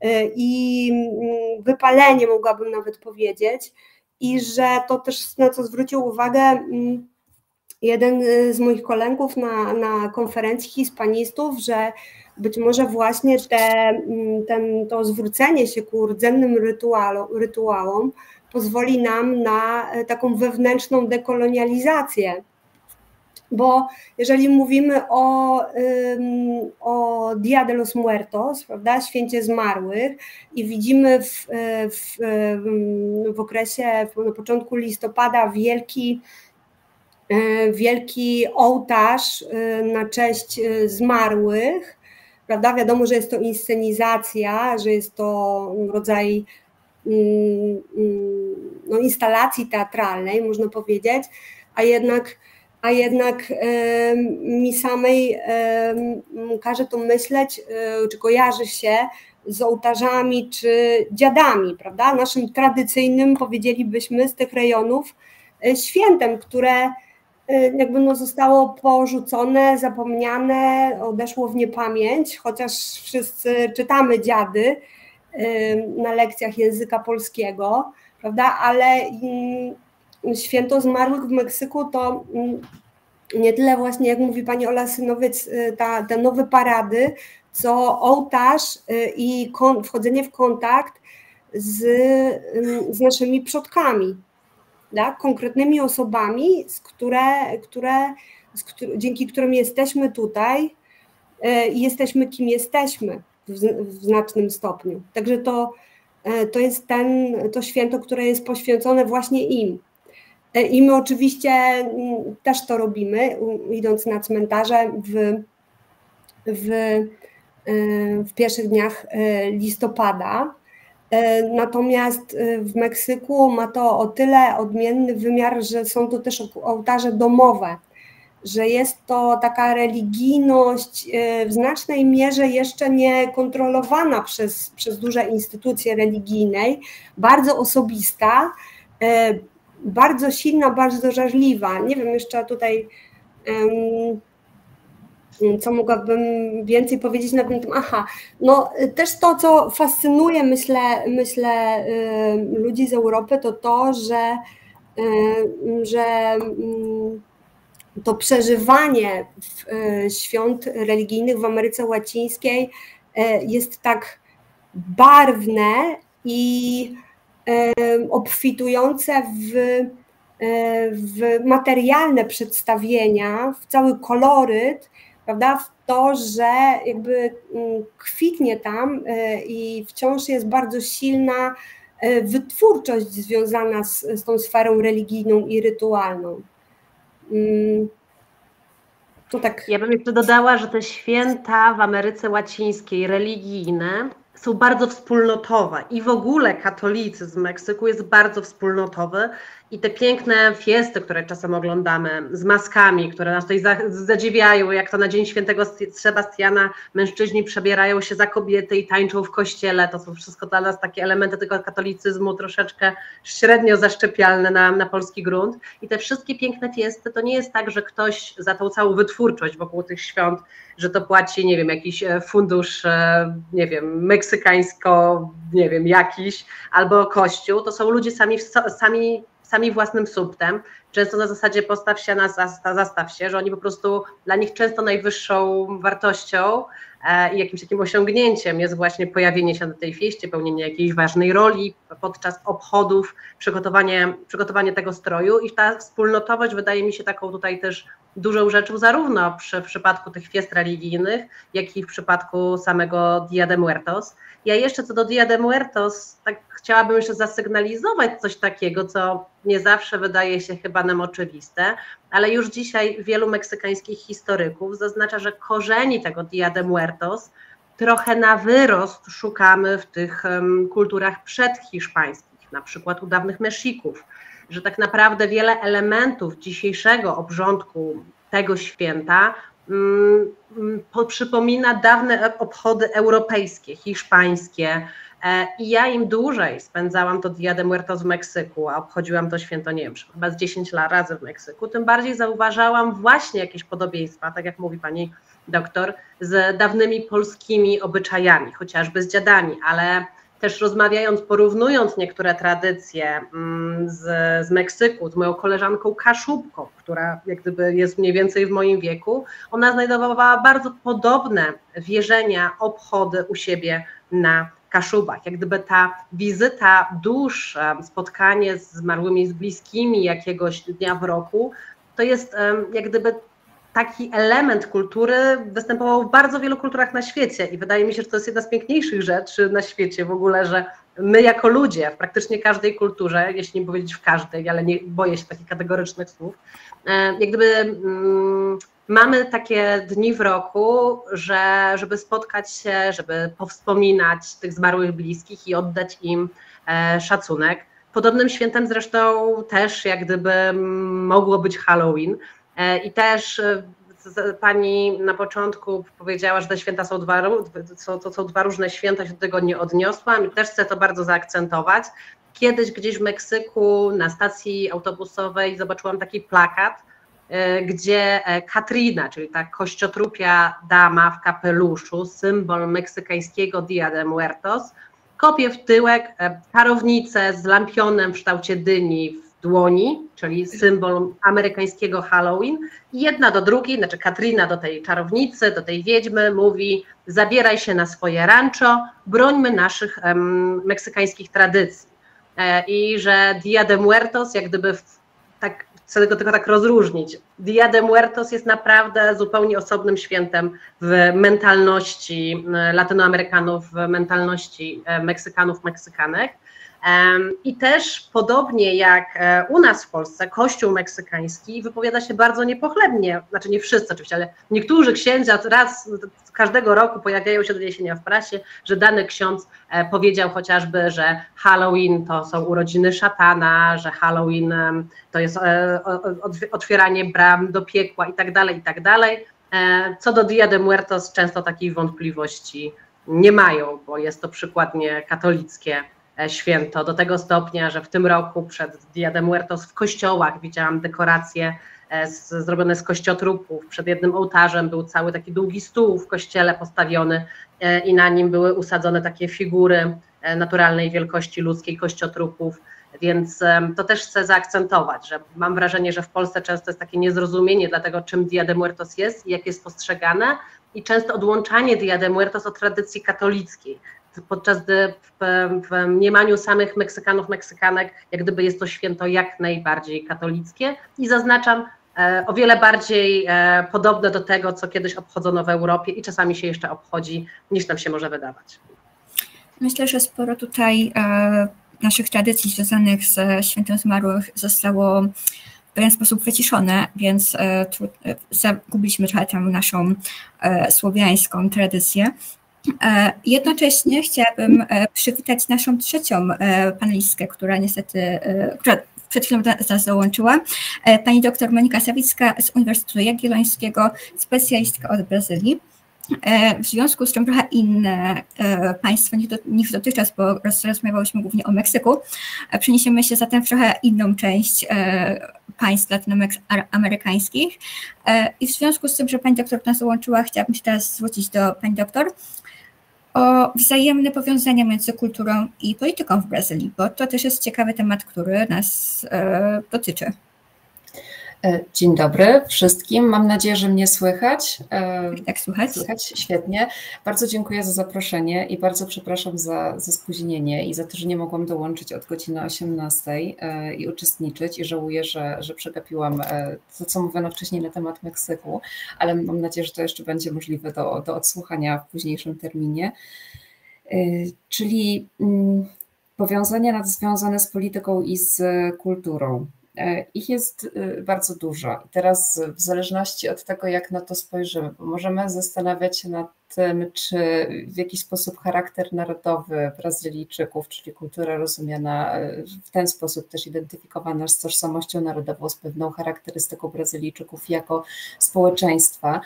e, i mm, wypalenie, mogłabym nawet powiedzieć, i że to też na co zwrócił uwagę mm, jeden y, z moich kolegów na, na konferencji hispanistów, że być może właśnie te, mm, ten, to zwrócenie się ku rdzennym rytuałom pozwoli nam na e, taką wewnętrzną dekolonializację. Bo jeżeli mówimy o, o Dia de los Muertos, prawda, święcie zmarłych, i widzimy w, e, w, w okresie, na początku listopada wielki E, wielki ołtarz e, na cześć e, zmarłych, prawda? Wiadomo, że jest to inscenizacja, że jest to rodzaj mm, mm, no, instalacji teatralnej, można powiedzieć, a jednak, a jednak mi samej każe to myśleć, czy kojarzy się z ołtarzami, czy dziadami, prawda? Naszym tradycyjnym, powiedzielibyśmy, z tych rejonów świętem, które jakby no zostało porzucone, zapomniane, odeszło w niepamięć, chociaż wszyscy czytamy dziady y, na lekcjach języka polskiego, prawda, ale mm, święto zmarłych w Meksyku to mm, nie tyle właśnie, jak mówi pani Ola Synowiec, ta, te nowe parady, co ołtarz i wchodzenie w kontakt z, z naszymi przodkami, tak? konkretnymi osobami, z które, które, z które, dzięki którym jesteśmy tutaj e, i jesteśmy kim jesteśmy w, w znacznym stopniu. Także to, e, to jest ten, to święto, które jest poświęcone właśnie im. E, I my oczywiście mm, też to robimy, idąc na cmentarze w, w, w pierwszych dniach listopada. E, natomiast e, w Meksyku ma to o tyle odmienny wymiar, że są to też ołtarze domowe, że jest to taka religijność e, w znacznej mierze jeszcze nie kontrolowana przez, przez duże instytucje religijnej, bardzo osobista, bardzo silna, bardzo żarliwa. Nie wiem, jeszcze tutaj co mogłabym więcej powiedzieć na ten temat? Aha, no też to, co fascynuje, myślę, myślę y, ludzi z Europy, to to, że, y, że mm, to przeżywanie y, świąt religijnych w Ameryce Łacińskiej jest tak barwne i obfitujące w, w materialne przedstawienia, w cały koloryt, prawda, w to, że jakby mm, kwitnie tam e, i wciąż jest bardzo silna e, wytwórczość związana z, z tą sferą religijną i rytualną. Mm, to tak. Ja bym jeszcze dodała, że te święta w Ameryce Łacińskiej religijne są bardzo wspólnotowe i w ogóle katolicyzm Meksyku jest bardzo wspólnotowy i te piękne fiesty, które czasem oglądamy z maskami, które nas tutaj zadziwiają, jak to na Dzień Świętego Sebastiana mężczyźni przebierają się za kobiety i tańczą w kościele, to są wszystko dla nas takie elementy tego katolicyzmu troszeczkę średnio zaszczepialne na, na polski grunt. I te wszystkie piękne fiesty to nie jest tak, że ktoś za tą całą wytwórczość wokół tych świąt, że to płaci, nie wiem, jakiś e, fundusz, e, nie wiem, meksykańsko, nie wiem, jakiś, albo kościół, to są ludzie sami, sami sami własnym subtem, często na zasadzie postaw się na zastaw się, że oni po prostu, dla nich często najwyższą wartością e, i jakimś takim osiągnięciem jest właśnie pojawienie się na tej fieście, pełnienie jakiejś ważnej roli podczas obchodów, przygotowanie, przygotowanie tego stroju i ta wspólnotowość wydaje mi się taką tutaj też dużą rzeczą zarówno przy, w przypadku tych fiest religijnych, jak i w przypadku samego Dia de Muertos. Ja jeszcze co do Dia de Muertos, tak chciałabym jeszcze zasygnalizować coś takiego, co nie zawsze wydaje się chyba nam oczywiste, ale już dzisiaj wielu meksykańskich historyków zaznacza, że korzeni tego Dia de Muertos trochę na wyrost szukamy w tych um, kulturach przedhiszpańskich, na przykład u dawnych Meszików, że tak naprawdę wiele elementów dzisiejszego obrządku tego święta um, przypomina dawne obchody europejskie, hiszpańskie, E, I ja im dłużej spędzałam to Dia de Muertos w Meksyku, a obchodziłam to święto, nie wiem, chyba z 10 razy w Meksyku, tym bardziej zauważałam właśnie jakieś podobieństwa, tak jak mówi pani doktor, z dawnymi polskimi obyczajami, chociażby z dziadami, ale też rozmawiając, porównując niektóre tradycje mm, z, z Meksyku, z moją koleżanką Kaszubką, która jak gdyby jest mniej więcej w moim wieku, ona znajdowała bardzo podobne wierzenia, obchody u siebie na Kaszubach. Jak gdyby ta wizyta dusz, spotkanie z zmarłymi, z bliskimi jakiegoś dnia w roku, to jest jak gdyby taki element kultury występował w bardzo wielu kulturach na świecie i wydaje mi się, że to jest jedna z piękniejszych rzeczy na świecie w ogóle, że my jako ludzie w praktycznie każdej kulturze, jeśli nie powiedzieć w każdej, ale nie boję się takich kategorycznych słów, jak gdyby mm, mamy takie dni w roku, że, żeby spotkać się, żeby powspominać tych zmarłych bliskich i oddać im e, szacunek. Podobnym świętem zresztą też jak gdyby mogło być Halloween e, i też e, Pani na początku powiedziała, że te święta są dwa, to są dwa różne święta, się do tego nie odniosłam i też chcę to bardzo zaakcentować. Kiedyś gdzieś w Meksyku na stacji autobusowej zobaczyłam taki plakat, gdzie e, Katrina, czyli ta kościotrupia dama w kapeluszu, symbol meksykańskiego Dia de Muertos, kopie w tyłek e, czarownicę z lampionem w kształcie dyni w dłoni, czyli symbol amerykańskiego Halloween. I jedna do drugiej, znaczy Katrina do tej czarownicy, do tej wiedźmy mówi: Zabieraj się na swoje rancho, brońmy naszych um, meksykańskich tradycji. E, I że Dia de Muertos, jak gdyby w, chcę tego tylko tak rozróżnić. Dia de Muertos jest naprawdę zupełnie osobnym świętem w mentalności e, Latynoamerykanów, w mentalności e, Meksykanów, Meksykanek. I też podobnie jak e, u nas w Polsce, Kościół meksykański wypowiada się bardzo niepochlebnie, znaczy nie wszyscy oczywiście, ale niektórzy księdza raz każdego roku pojawiają się doniesienia w prasie, że dany ksiądz e, powiedział chociażby, że Halloween to są urodziny szatana, że Halloween to jest e, otwieranie bram do piekła i tak dalej, i tak dalej. Co do Dia de Muertos często takiej wątpliwości nie mają, bo jest to przykładnie katolickie święto do tego stopnia, że w tym roku przed Dia de Muertos w kościołach widziałam dekoracje e, z, zrobione z kościotrupów. Przed jednym ołtarzem był cały taki długi stół w kościele postawiony e, i na nim były usadzone takie figury naturalnej wielkości ludzkiej kościotrupów. Więc to też chcę zaakcentować, że mam wrażenie, że w Polsce często jest takie niezrozumienie dla tego, czym Dia de Muertos jest i jak jest postrzegane, i często odłączanie Dia de Muertos od tradycji katolickiej podczas gdy w, w mniemaniu samych Meksykanów, Meksykanek, jak gdyby jest to święto jak najbardziej katolickie i zaznaczam, e, o wiele bardziej e, podobne do tego, co kiedyś obchodzono w Europie i czasami się jeszcze obchodzi, niż nam się może wydawać. Myślę, że sporo tutaj e, naszych tradycji związanych z świętem zmarłych zostało w pewien sposób wyciszone, więc zagubiliśmy trochę tam naszą słowiańską tradycję. E, jednocześnie chciałabym e, przywitać naszą trzecią e, panelistkę, która niestety, która przed chwilą do nas dołączyła, pani doktor Monika Sawicka z Uniwersytetu Jagiellońskiego, specjalistka od Brazylii. W związku z czym trochę inne państwo niż dotychczas, bo rozmawiałyśmy głównie o Meksyku, przeniesiemy się zatem w trochę inną część państw latynoamerykańskich. I w związku z tym, że pani doktor nas dołączyła, chciałabym się teraz zwrócić do pani doktor o wzajemne powiązania między kulturą i polityką w Brazylii, bo to też jest ciekawy temat, który nas e, dotyczy. E, dzień dobry wszystkim. Mam nadzieję, że mnie słychać. Tak, słychać. Słychać, świetnie. Bardzo dziękuję za zaproszenie i bardzo przepraszam za, za spóźnienie i za to, że nie mogłam dołączyć od godziny 18 e, i uczestniczyć i żałuję, że, że przegapiłam to, co mówiono wcześniej na temat Meksyku, ale mam nadzieję, że to jeszcze będzie możliwe do, do odsłuchania w późniejszym terminie. Czyli mm, powiązania związane z polityką i z kulturą. E, ich jest e, bardzo dużo. I teraz w zależności od tego, jak na to spojrzymy, możemy zastanawiać się nad tym, czy w jakiś sposób charakter narodowy Brazylijczyków, czyli kultura rozumiana e, w ten sposób też identyfikowana z tożsamością narodową, z pewną charakterystyką Brazylijczyków jako społeczeństwa,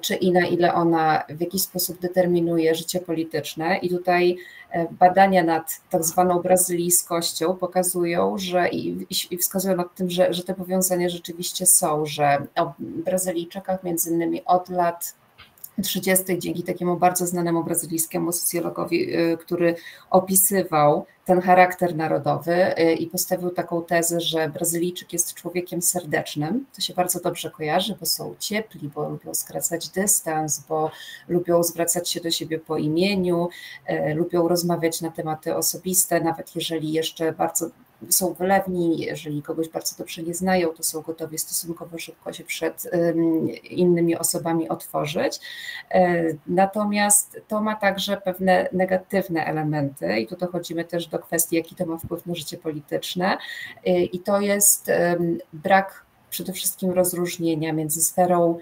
czy i na ile ona w jakiś sposób determinuje życie polityczne. I tutaj E, badania nad tak zwaną brazylijskością pokazują, że i, i wskazują nad tym, że, że te powiązania rzeczywiście są, że o Brazylijczykach między innymi od lat 30. dzięki takiemu bardzo znanemu brazylijskiemu socjologowi, y, który opisywał ten charakter narodowy y, i postawił taką tezę, że Brazylijczyk jest człowiekiem serdecznym. To się bardzo dobrze kojarzy, bo są ciepli, bo lubią skracać dystans, bo lubią zwracać się do siebie po imieniu, y, lubią rozmawiać na tematy osobiste, nawet jeżeli jeszcze bardzo są wylewni, jeżeli kogoś bardzo dobrze nie znają, to są gotowi stosunkowo szybko się przed innymi osobami otworzyć. E, natomiast to ma także pewne negatywne elementy i tu dochodzimy też do kwestii, jaki to ma wpływ na życie polityczne e, i to jest brak przede wszystkim rozróżnienia między sferą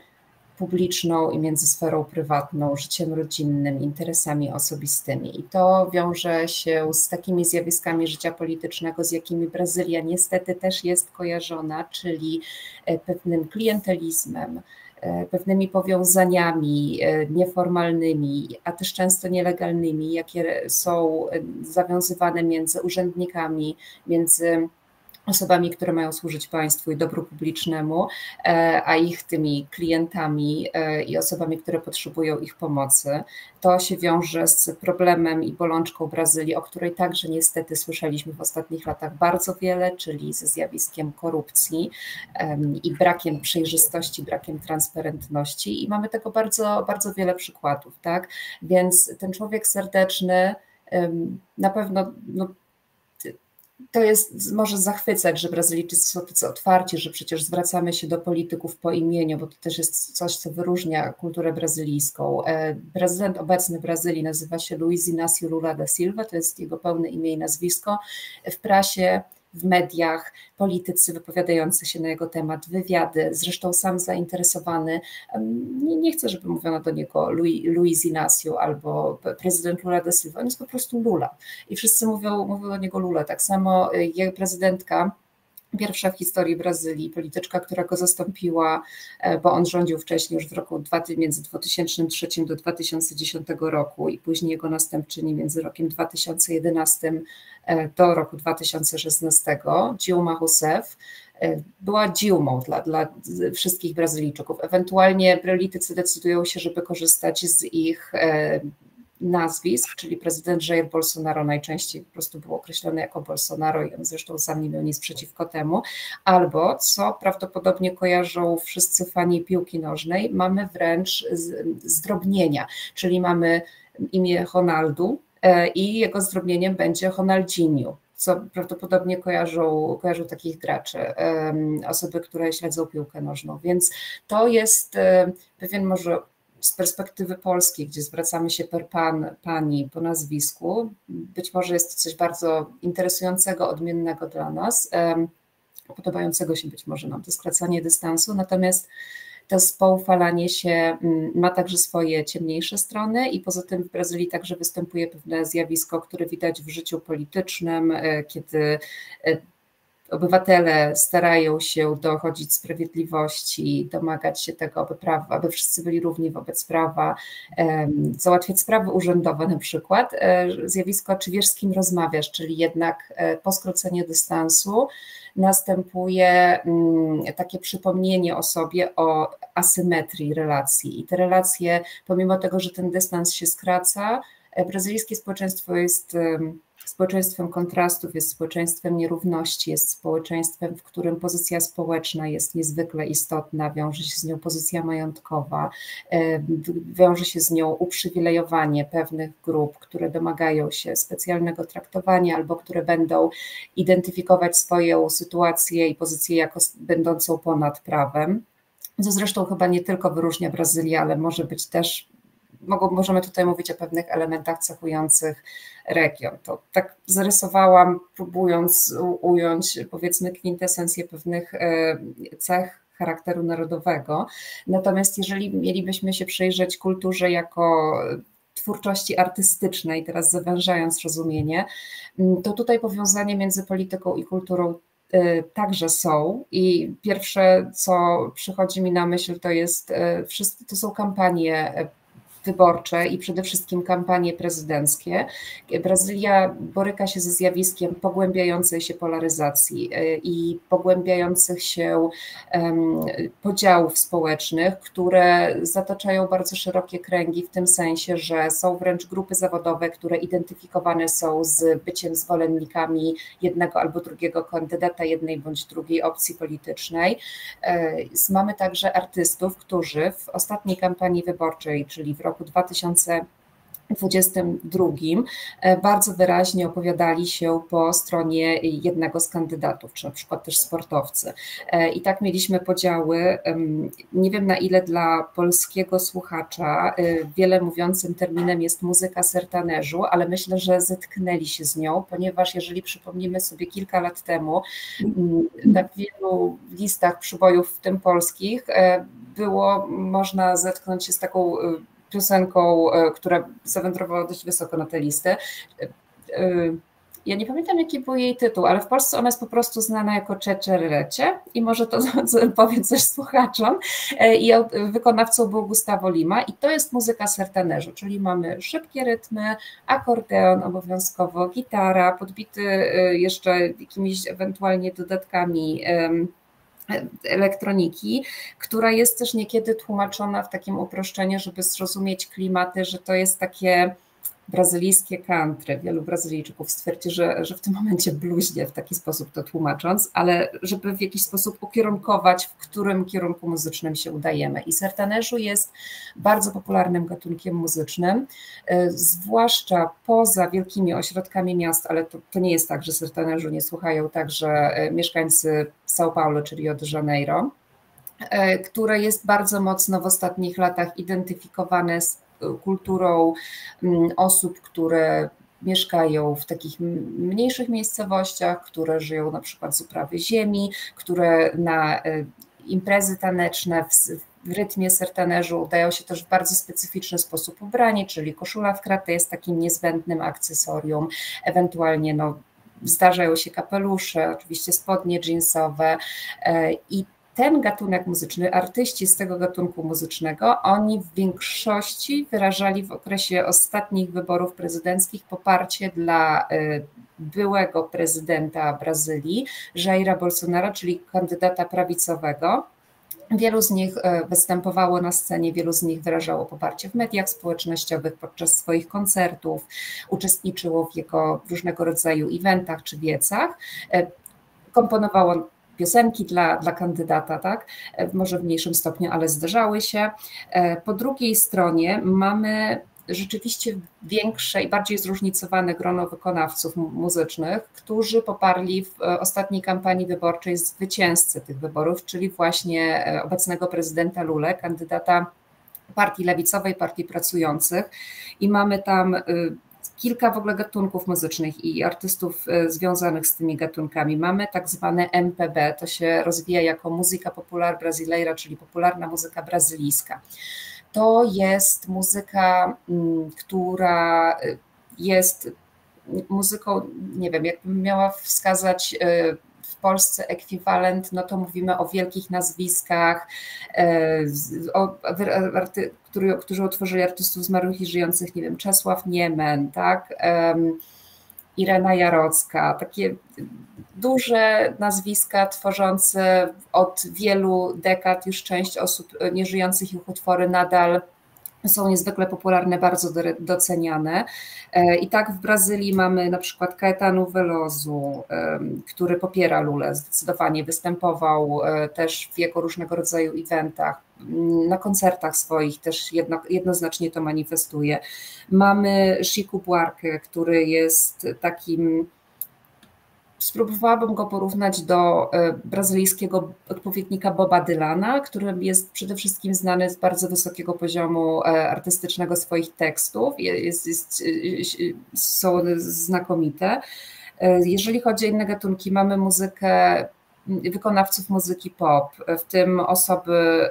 publiczną i między sferą prywatną, życiem rodzinnym, interesami osobistymi. I to wiąże się z takimi zjawiskami życia politycznego, z jakimi Brazylia niestety też jest kojarzona, czyli e, pewnym klientelizmem, e, pewnymi powiązaniami e, nieformalnymi, a też często nielegalnymi, jakie są zawiązywane między urzędnikami, między osobami, które mają służyć państwu i dobru publicznemu, e, a ich tymi klientami e, i osobami, które potrzebują ich pomocy. To się wiąże z problemem i bolączką Brazylii, o której także niestety słyszeliśmy w ostatnich latach bardzo wiele, czyli ze zjawiskiem korupcji i brakiem przejrzystości, brakiem transparentności. I mamy tego bardzo, bardzo wiele przykładów, tak? Więc ten człowiek serdeczny na pewno no, to jest, może zachwycać, że Brazylijczycy są tacy otwarci, że przecież zwracamy się do polityków po imieniu, bo to też jest coś, co wyróżnia kulturę brazylijską. E, prezydent obecny Brazylii nazywa się Luiz Inácio Lula da Silva, to jest jego pełne imię i nazwisko. W prasie w mediach, politycy wypowiadający się na jego temat, wywiady, zresztą sam zainteresowany. Nie, nie chcę, żeby mówiono do niego Luiz Inácio albo prezydent Lula da Silva, on jest po prostu Lula. I wszyscy mówią, mówią do niego Lula. Tak samo y, jej prezydentka pierwsza w historii Brazylii, polityczka, która go zastąpiła, e, bo on rządził wcześniej już w roku między 2003 do 2010 roku i później jego następczyni między rokiem 2011 e, do roku 2016, Dilma Rousseff, e, była Dilmą dla, dla wszystkich Brazylijczyków. Ewentualnie politycy decydują się, żeby korzystać z ich nazwisk, czyli prezydent Jair Bolsonaro najczęściej po prostu był określony jako Bolsonaro i on zresztą sam nie miał nic przeciwko temu, albo co prawdopodobnie kojarzą wszyscy fani piłki nożnej, mamy wręcz zdrobnienia, czyli mamy imię Ronaldo e, i jego zdrobnieniem będzie Ronaldinho co prawdopodobnie kojarzą, kojarzą takich graczy, osoby, które śledzą piłkę nożną. Więc to jest e, pewien może z perspektywy polskiej, gdzie zwracamy się per pan, pani po nazwisku, być może jest to coś bardzo interesującego, odmiennego dla nas, podobającego się być może nam to skracanie dystansu, natomiast to spoufalanie się mm, ma także swoje ciemniejsze strony i poza tym w Brazylii także występuje pewne zjawisko, które widać w życiu politycznym, e, kiedy e, obywatele starają się dochodzić sprawiedliwości, domagać się tego, aby, prawa, aby wszyscy byli równi wobec prawa, załatwiać sprawy urzędowe na przykład. E, zjawisko, czy wiesz z kim rozmawiasz, czyli jednak e, po skróceniu dystansu następuje mm, takie przypomnienie o sobie o asymetrii relacji. I te relacje, pomimo tego, że ten dystans się skraca, e, brazylijskie społeczeństwo jest społeczeństwem kontrastów, jest społeczeństwem nierówności, jest społeczeństwem, w którym pozycja społeczna jest niezwykle istotna, wiąże się z nią pozycja majątkowa, wiąże się z nią uprzywilejowanie pewnych grup, które domagają się specjalnego traktowania albo które będą identyfikować swoją sytuację i pozycję jako będącą ponad prawem. Co zresztą chyba nie tylko wyróżnia Brazylię, ale może być też mogą, możemy tutaj mówić o pewnych elementach cechujących region. To tak zarysowałam, próbując ująć powiedzmy kwintesencję pewnych e, cech charakteru narodowego. Natomiast jeżeli mielibyśmy się przyjrzeć kulturze jako twórczości artystycznej, teraz zawężając rozumienie, to tutaj powiązanie między polityką i kulturą e, także są. I pierwsze, co przychodzi mi na myśl, to jest, e, to są kampanie wyborcze i przede wszystkim kampanie prezydenckie. Brazylia boryka się ze zjawiskiem pogłębiającej się polaryzacji e, i pogłębiających się podziałów społecznych, które zataczają bardzo szerokie kręgi w tym sensie, że są wręcz grupy zawodowe, które identyfikowane są z byciem zwolennikami jednego albo drugiego kandydata, jednej bądź drugiej opcji politycznej. E, mamy także artystów, którzy w ostatniej kampanii wyborczej, czyli w roku roku 2022 e, bardzo wyraźnie opowiadali się po stronie jednego z kandydatów, czy na przykład też sportowcy. E, I tak mieliśmy podziały. Nie wiem na ile dla polskiego słuchacza e, wiele mówiącym terminem jest muzyka sertaneżu, ale myślę, że zetknęli się z nią, ponieważ jeżeli przypomnimy sobie kilka lat temu, na wielu listach przybojów, w tym polskich, było można zetknąć się z taką piosenką, e, która zawędrowała dość wysoko na tę listę. E, e, ja nie pamiętam, jaki był jej tytuł, ale w Polsce ona jest po prostu znana jako Czeczerlecie i może to <laughs> powie coś słuchaczom. I wykonawcą był Gustavo Lima i to jest muzyka sertaneżu, czyli mamy szybkie rytmy, akordeon obowiązkowo, gitara, podbity jeszcze jakimiś ewentualnie dodatkami elektroniki, która jest też niekiedy tłumaczona w takim uproszczeniu, żeby zrozumieć klimaty, że to jest takie brazylijskie country. Wielu Brazylijczyków stwierdzi, że, że w tym momencie bluźnie w taki sposób to tłumacząc, ale żeby w jakiś sposób ukierunkować, w którym kierunku muzycznym się udajemy. I sertaneżu jest bardzo popularnym gatunkiem muzycznym, e, zwłaszcza poza wielkimi ośrodkami miast, ale to, to nie jest tak, że sertaneżu nie słuchają także e, mieszkańcy São Paulo czy Rio de Janeiro e, które jest bardzo mocno w ostatnich latach identyfikowane z kulturą mm, osób, które mieszkają w takich mniejszych miejscowościach, które żyją na przykład z uprawy ziemi, które na e, imprezy taneczne w, rytmie sertaneżu udają się też w bardzo specyficzny sposób ubrani, czyli koszula w kratę jest takim niezbędnym akcesorium, ewentualnie no, zdarzają się kapelusze, oczywiście spodnie jeansowe e, i ten gatunek muzyczny, artyści z tego gatunku muzycznego, oni w większości wyrażali w okresie ostatnich wyborów prezydenckich poparcie dla y, byłego prezydenta Brazylii, Jaira Bolsonaro, czyli kandydata prawicowego. Wielu z nich y, występowało na scenie, wielu z nich wyrażało poparcie w mediach społecznościowych podczas swoich koncertów, uczestniczyło w jego różnego rodzaju eventach czy wiecach. Y, komponowało piosenki dla, dla kandydata, tak? E, może w mniejszym stopniu, ale zdarzały się. E, po drugiej stronie mamy rzeczywiście większe i bardziej zróżnicowane grono wykonawców muzycznych, którzy poparli w e, ostatniej kampanii wyborczej zwycięzcę tych wyborów, czyli właśnie obecnego prezydenta Lule, kandydata Partii Lewicowej, Partii Pracujących. I mamy tam y, kilka w ogóle gatunków muzycznych i artystów e, związanych z tymi gatunkami. Mamy tak zwane MPB, to się rozwija jako muzyka popular brasileira, czyli popularna muzyka brazylijska. To jest muzyka, mm, która e, jest muzyką, nie wiem, jakbym miała wskazać w Polsce ekwiwalent, no to mówimy o wielkich nazwiskach, o, który, którzy utworzyli artystów zmarłych i żyjących, nie wiem, Czesław Niemen, tak, Irena Jarocka, takie duże nazwiska tworzące od wielu dekad, już część osób nieżyjących ich utwory nadal są niezwykle popularne, bardzo doceniane. E, I tak w Brazylii mamy na przykład Caetano Veloso, który popiera Lulę, zdecydowanie występował e, też w jego różnego rodzaju eventach, mm, na koncertach swoich też jedno, jednoznacznie to manifestuje. Mamy Chico Buarque, który jest takim spróbowałabym go porównać do e, brazylijskiego odpowiednika Boba Dylana, który jest przede wszystkim znany z bardzo wysokiego poziomu e, artystycznego swoich tekstów, jest, jest, e, są one znakomite. Jeżeli chodzi o inne gatunki, mamy muzykę wykonawców muzyki pop, w tym osoby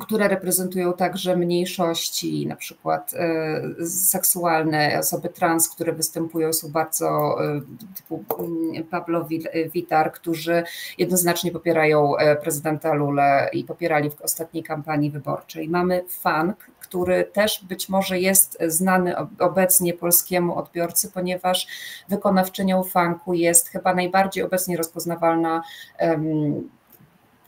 które reprezentują także mniejszości, na przykład e, seksualne, osoby trans, które występują, są bardzo e, typu mm, Pablo Witar, którzy jednoznacznie popierają e, prezydenta Lulę i popierali w ostatniej kampanii wyborczej. Mamy funk, który też być może jest znany obecnie polskiemu odbiorcy, ponieważ wykonawczynią funku jest chyba najbardziej obecnie rozpoznawalna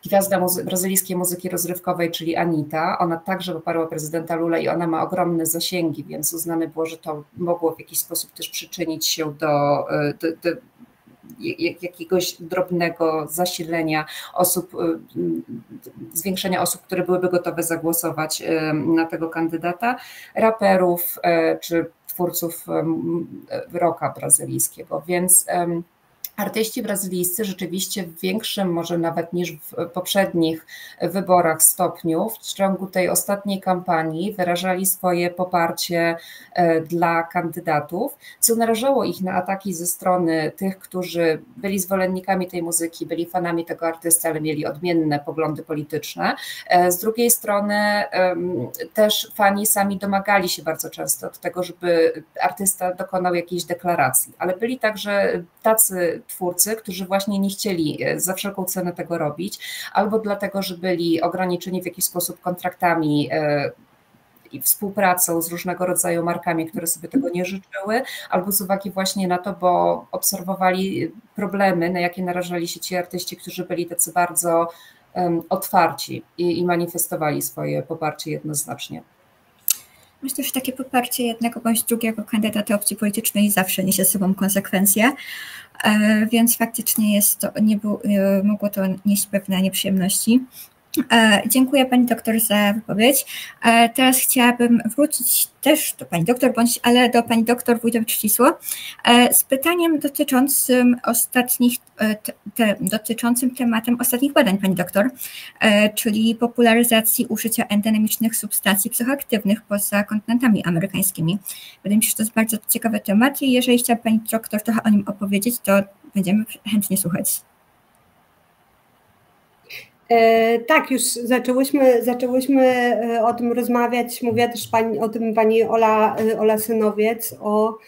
gwiazda muzy brazylijskiej muzyki rozrywkowej, czyli Anita. Ona także poparła prezydenta Lula i ona ma ogromne zasięgi, więc uznane było, że to mogło w jakiś sposób też przyczynić się do, e, do, do jakiegoś drobnego zasilenia osób, e, zwiększenia osób, które byłyby gotowe zagłosować e, na tego kandydata, raperów czy twórców rocka brazylijskiego. Więc Artyści brazylijscy rzeczywiście w większym, może nawet niż w poprzednich wyborach stopniu, w ciągu tej ostatniej kampanii wyrażali swoje poparcie e, dla kandydatów, co narażało ich na ataki ze strony tych, którzy byli zwolennikami tej muzyki, byli fanami tego artysty, ale mieli odmienne poglądy polityczne. E, z drugiej strony też fani sami domagali się bardzo często od tego, żeby artysta dokonał jakiejś deklaracji, ale byli także tacy twórcy, którzy właśnie nie chcieli e, za wszelką cenę tego robić, albo dlatego, że byli ograniczeni w jakiś sposób kontraktami e, i współpracą z różnego rodzaju markami, które sobie tego nie życzyły, albo z uwagi właśnie na to, bo obserwowali problemy, na jakie narażali się ci artyści, którzy byli tacy bardzo um, otwarci i, i manifestowali swoje poparcie jednoznacznie. Myślę, że takie poparcie jednego bądź drugiego kandydata opcji politycznej zawsze niesie ze sobą konsekwencje, e, więc faktycznie jest to, nie e, mogło to nieść pewne nieprzyjemności. E, dziękuję Pani doktor za wypowiedź. E, teraz chciałabym wrócić też do Pani doktor, bądź, ale do Pani doktor Wójtowicz-Cisło e, z pytaniem dotyczącym ostatnich, te, dotyczącym tematem ostatnich badań Pani doktor, czyli popularyzacji użycia endemicznych substancji psychoaktywnych poza kontynentami amerykańskimi. Wydaje mi się, że to jest bardzo ciekawy temat i jeżeli chciała Pani doktor trochę o nim opowiedzieć, to będziemy chętnie słuchać. E, tak, już zaczęłyśmy, zaczęłyśmy e, o tym rozmawiać. Mówiła też pani, o tym pani Ola, e, Ola Synowiec, o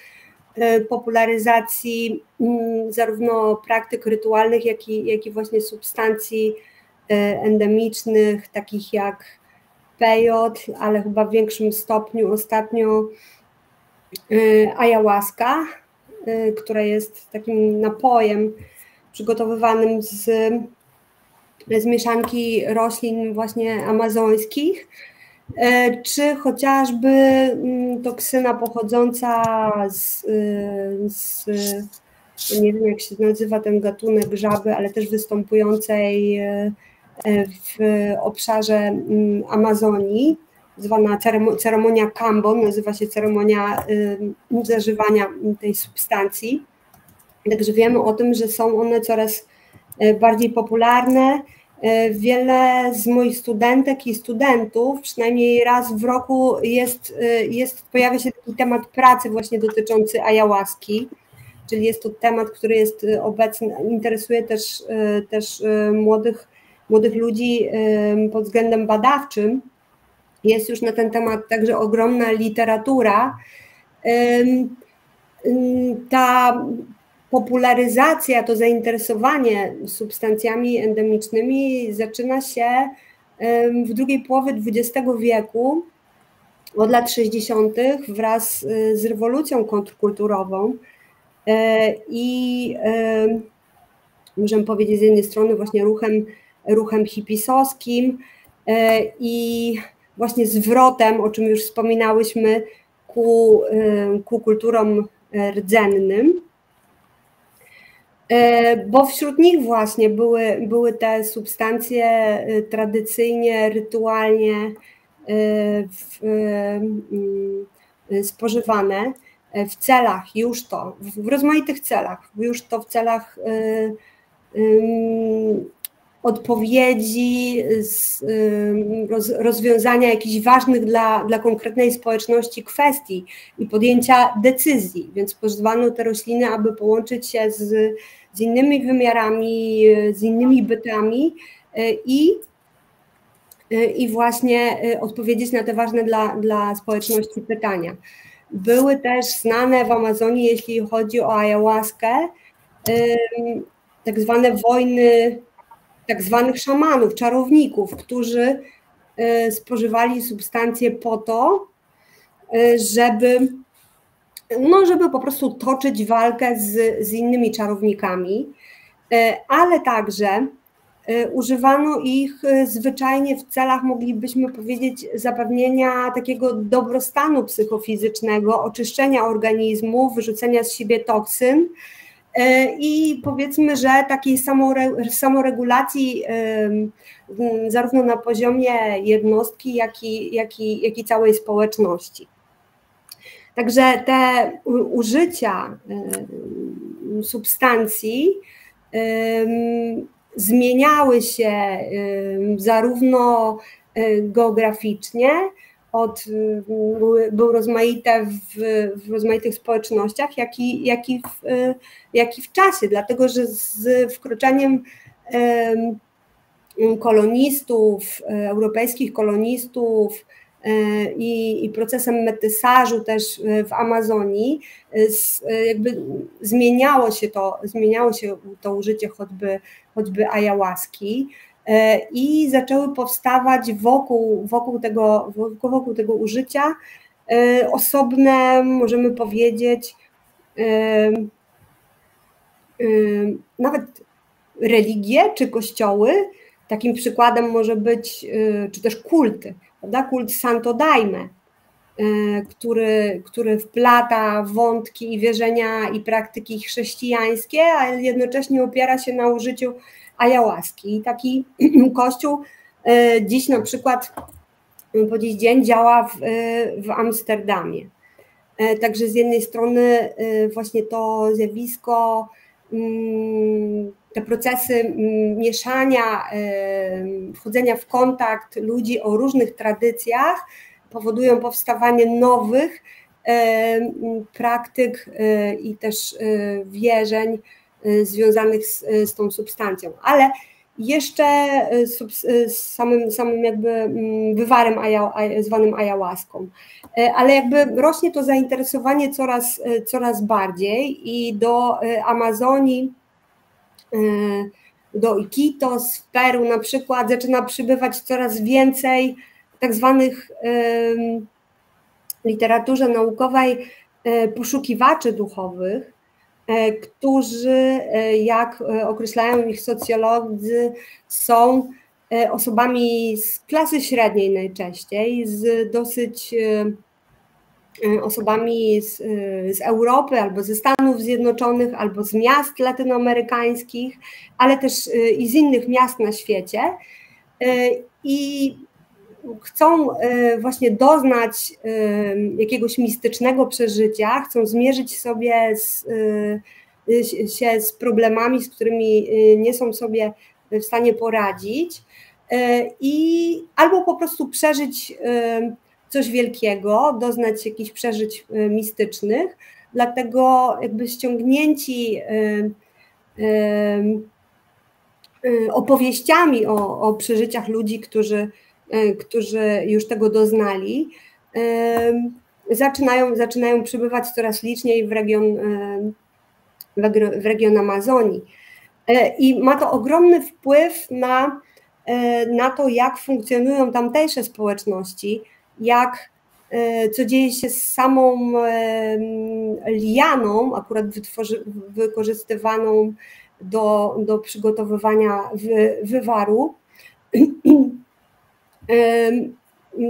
popularyzacji mm, zarówno praktyk rytualnych, jak i, jak i właśnie substancji endemicznych, takich jak pejot, ale chyba w większym stopniu ostatnio ayahuasca, która jest takim napojem przygotowywanym z z mieszanki roślin właśnie amazońskich, e, czy chociażby mm, toksyna pochodząca z, y, z nie wiem jak się nazywa ten gatunek żaby, ale też występującej e, w obszarze mm, Amazonii, zwana ceremonia Kambon, nazywa się ceremonia y, zażywania tej substancji. Także wiemy o tym, że są one coraz e, bardziej popularne, wiele z moich studentek i studentów, przynajmniej raz w roku jest, e, jest, pojawia się taki temat pracy właśnie dotyczący ayahuaski, czyli jest to temat, który jest obecny, interesuje też, e, też młodych, młodych ludzi pod względem badawczym. Jest już na ten temat także ogromna literatura. Ta popularyzacja, to zainteresowanie substancjami endemicznymi zaczyna się w drugiej połowie XX wieku, od lat 60., wraz y, z rewolucją kontrkulturową. E, I możemy powiedzieć z jednej strony właśnie ruchem, ruchem hipisowskim e, i właśnie zwrotem, o czym już wspominałyśmy, ku, ku kulturom rdzennym. Bo wśród nich właśnie były, były te substancje tradycyjnie, rytualnie w, spożywane w celach, już to, w rozmaitych celach, już to w celach odpowiedzi, rozwiązania jakichś ważnych dla, dla konkretnej społeczności kwestii i podjęcia decyzji. Więc pozwano te rośliny, aby połączyć się z, z innymi wymiarami, z innymi bytami e, i, e, i właśnie e, odpowiedzieć na te ważne dla, dla społeczności pytania. Były też znane w Amazonii, jeśli chodzi o ayahuaskę, tak zwane wojny tak zwanych szamanów, czarowników, którzy e, spożywali substancje po to, e, żeby, no, żeby po prostu toczyć walkę z, z innymi czarownikami, e, ale także używano ich zwyczajnie w celach, moglibyśmy powiedzieć, zapewnienia takiego dobrostanu psychofizycznego, oczyszczenia organizmu, wyrzucenia z siebie toksyn, i powiedzmy, że takiej samoregulacji zarówno na poziomie jednostki, jak i, jak i, jak i całej społeczności. Także te użycia substancji zmieniały się zarówno e, geograficznie, od, były, były rozmaite w, w, rozmaitych społecznościach, jak i, jak, i w, jak i w czasie, dlatego że z wkroczeniem kolonistów, europejskich kolonistów e, i, i procesem metysażu też w Amazonii, jakby zmieniało się to, zmieniało się to użycie choćby, choćby. E, i zaczęły powstawać wokół, wokół, tego, wokół tego użycia e, osobne, możemy powiedzieć, e, nawet religie czy kościoły. Takim przykładem może być, czy też kulty, prawda? kult Santo Daime, który, który wplata wątki i wierzenia i praktyki chrześcijańskie, a jednocześnie opiera się na użyciu ayahuaski. I taki <clears throat> kościół e, dziś na przykład po dziś dzień działa w, e, w Amsterdamie. E, także z jednej strony właśnie to zjawisko, mm, te procesy mm, mieszania, wchodzenia w kontakt ludzi o różnych tradycjach powodują powstawanie nowych praktyk i też wierzeń, związanych z, y, z tą substancją, ale jeszcze y, z samym, samym jakby mm, wywarem zwanym ayahuaską. Ale jakby rośnie to zainteresowanie coraz, coraz bardziej i do Amazonii, do Iquitos, w Peru na przykład zaczyna przybywać coraz więcej tak zwanych literaturze naukowej poszukiwaczy duchowych, którzy, e, jak e, określają ich socjolodzy, są osobami z klasy średniej najczęściej, z dosyć osobami z, z, Europy albo ze Stanów Zjednoczonych, albo z miast latynoamerykańskich, ale też i z innych miast na świecie. I chcą e, właśnie doznać e, jakiegoś mistycznego przeżycia, chcą zmierzyć sobie z, e, się z problemami, z którymi nie są sobie w stanie poradzić i albo po prostu przeżyć coś wielkiego, doznać jakichś przeżyć mistycznych, dlatego jakby ściągnięci opowieściami o, o przeżyciach ludzi, którzy którzy już tego doznali, e, zaczynają, zaczynają przybywać coraz liczniej w region, e, w region Amazonii. I ma to ogromny wpływ na, na to, jak funkcjonują tamtejsze społeczności, jak co dzieje się z samą lianą, akurat wytworzy, wykorzystywaną do, do przygotowywania wy, wywaru. <clears throat>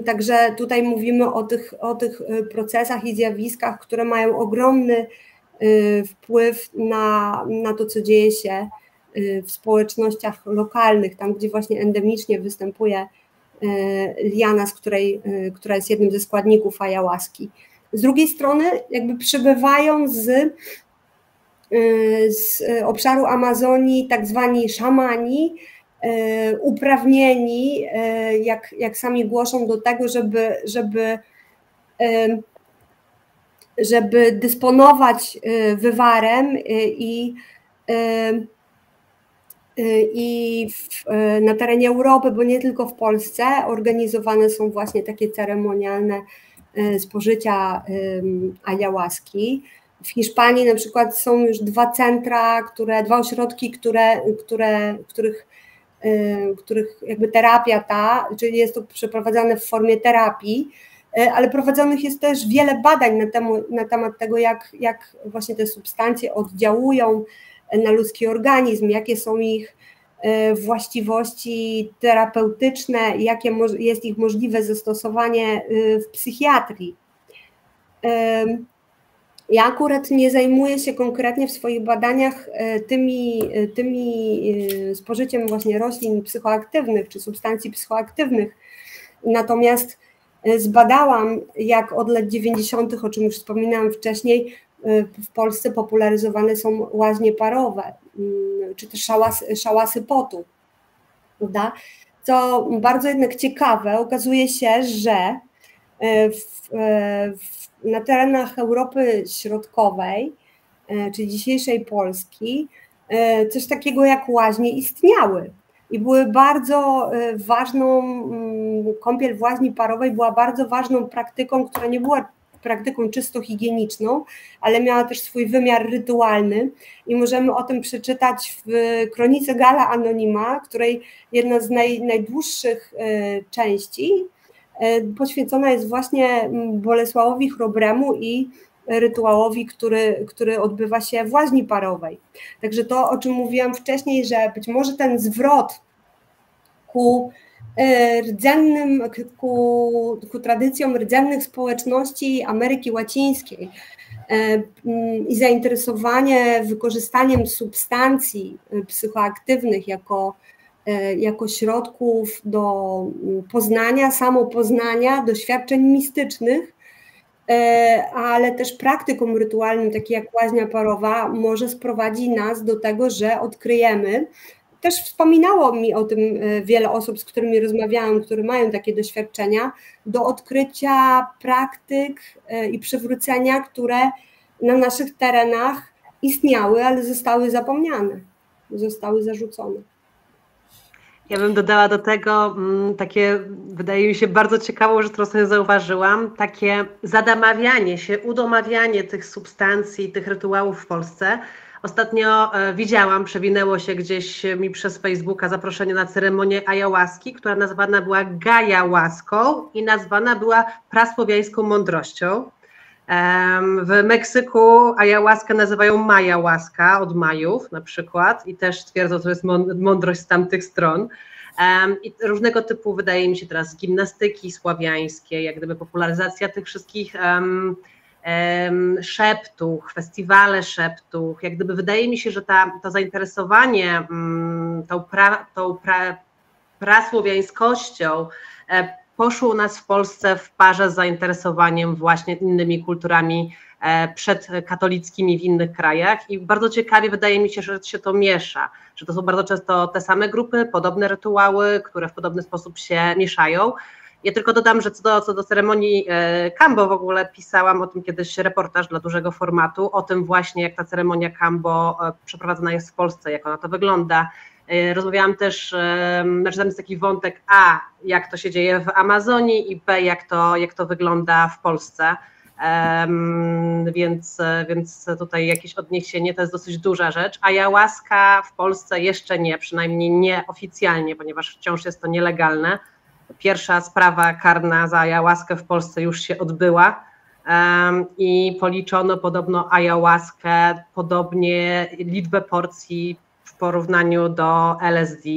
Także tutaj mówimy o tych, o tych procesach i zjawiskach, które mają ogromny wpływ na, na to, co dzieje się w społecznościach lokalnych, tam gdzie właśnie endemicznie występuje liana, z której, która jest jednym ze składników ayahuaski. Z drugiej strony, jakby przybywają z z obszaru Amazonii, tak zwani szamani, uprawnieni, y, jak, jak sami głoszą, do tego, żeby, żeby, żeby dysponować wywarem i, i w, na terenie Europy, bo nie tylko w Polsce, organizowane są właśnie takie ceremonialne spożycia ayahuaski. W Hiszpanii na przykład są już dwa centra, które, dwa ośrodki, które, które, których, których jakby terapia ta, czyli jest to przeprowadzane w formie terapii, y, ale prowadzonych jest też wiele badań na, temu, na temat tego, jak, jak właśnie te substancje oddziałują na ludzki organizm, jakie są ich y, właściwości terapeutyczne, jakie jest ich możliwe zastosowanie w psychiatrii. Ja akurat nie zajmuję się konkretnie w swoich badaniach e, tymi, e, tymi e, spożyciem właśnie roślin psychoaktywnych czy substancji psychoaktywnych, natomiast zbadałam, jak od lat 90., o czym już wspominałam wcześniej, w Polsce popularyzowane są łaźnie parowe, mm, czy też szałasy, szałasy potu. Prawda? Co bardzo jednak ciekawe, okazuje się, że w, w na terenach Europy Środkowej, e, czy dzisiejszej Polski, e, coś takiego jak łaźnie istniały. I były bardzo e, ważną, mm, kąpiel w łaźni parowej była bardzo ważną praktyką, która nie była praktyką czysto higieniczną, ale miała też swój wymiar rytualny i możemy o tym przeczytać w kronice Gala Anonima, której jedna z naj, najdłuższych części poświęcona jest właśnie mm, Bolesławowi Chrobremu i rytuałowi, który, który odbywa się w łaźni parowej. Także to, o czym mówiłam wcześniej, że być może ten zwrot ku e, rdzennym, ku, ku tradycjom rdzennych społeczności Ameryki Łacińskiej e, mm, i zainteresowanie wykorzystaniem substancji psychoaktywnych jako E, jako środków do mm, poznania, samopoznania, doświadczeń mistycznych, e, ale też praktyką rytualnym, takie jak łaźnia parowa, może sprowadzi nas do tego, że odkryjemy. Też wspominało mi o tym e, wiele osób, z którymi rozmawiałam, które mają takie doświadczenia, do odkrycia praktyk i przywrócenia, które na naszych terenach istniały, ale zostały zapomniane, zostały zarzucone. Ja bym dodała do tego mm, takie, wydaje mi się, bardzo ciekawą rzecz, którą sobie zauważyłam, takie zadamawianie się, udomawianie tych substancji, tych rytuałów w Polsce. Ostatnio e, widziałam, przewinęło się gdzieś mi przez Facebooka zaproszenie na ceremonię ayahuaski, która nazwana była Gaja łaską i nazwana była prasłowiańską mądrością. W Meksyku ayahuaskę nazywają maja łaska od Majów na przykład i też twierdzą, że to jest mądrość z tamtych stron. I różnego typu, wydaje mi się teraz, gimnastyki sławiańskie, jak gdyby popularyzacja tych wszystkich um, um, szeptuch, festiwale szeptuch, jak gdyby wydaje mi się, że ta, to zainteresowanie um, tą, pra, tą pra, prasłowiańskością e, poszło u nas w Polsce w parze z zainteresowaniem właśnie innymi kulturami e, przedkatolickimi w innych krajach i bardzo ciekawie wydaje mi się, że się to miesza, że to są bardzo często te same grupy, podobne rytuały, które w podobny sposób się mieszają. Ja tylko dodam, że co do, co do ceremonii Kambo e, w ogóle pisałam o tym kiedyś reportaż dla dużego formatu, o tym właśnie jak ta ceremonia Kambo e, przeprowadzana jest w Polsce, jak ona to wygląda, rozmawiałam też, znaczy tam jest taki wątek A, jak to się dzieje w Amazonii i B, jak to, jak to wygląda w Polsce. Um, więc, więc tutaj jakieś odniesienie to jest dosyć duża rzecz. Ayahuasca w Polsce jeszcze nie, przynajmniej nie oficjalnie, ponieważ wciąż jest to nielegalne. Pierwsza sprawa karna za ayahuaskę w Polsce już się odbyła um, i policzono podobno ayahuaskę, podobnie liczbę porcji w porównaniu do LSD.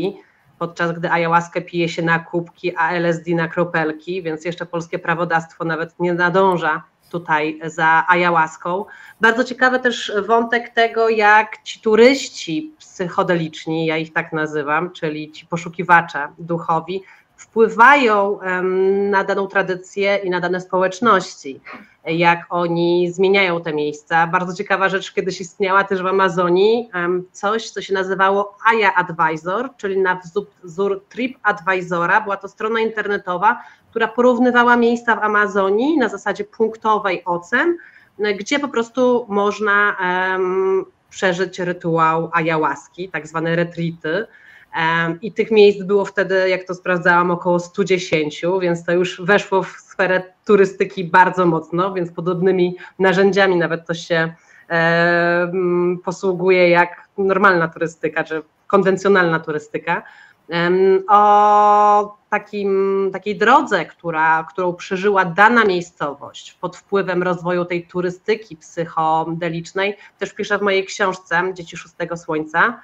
podczas gdy ayahuaskę pije się na kubki, a LSD na kropelki, więc jeszcze polskie prawodawstwo nawet nie nadąża tutaj za ayahuaską. Bardzo ciekawy też wątek tego, jak ci turyści psychodeliczni, ja ich tak nazywam, czyli ci poszukiwacze duchowi, wpływają na daną tradycję i na dane społeczności, jak oni zmieniają te miejsca. Bardzo ciekawa rzecz, kiedyś istniała też w Amazonii coś, co się nazywało Aya Advisor, czyli na wzór Trip Advisora. Była to strona internetowa, która porównywała miejsca w Amazonii na zasadzie punktowej ocen, gdzie po prostu można przeżyć rytuał ayahuaski, tak zwane retreaty. I tych miejsc było wtedy, jak to sprawdzałam, około 110, więc to już weszło w sferę turystyki bardzo mocno, więc podobnymi narzędziami nawet to się posługuje jak normalna turystyka, czy konwencjonalna turystyka. O takim, takiej drodze, która, którą przeżyła dana miejscowość pod wpływem rozwoju tej turystyki psychodelicznej, też piszę w mojej książce Dzieci Szóstego Słońca,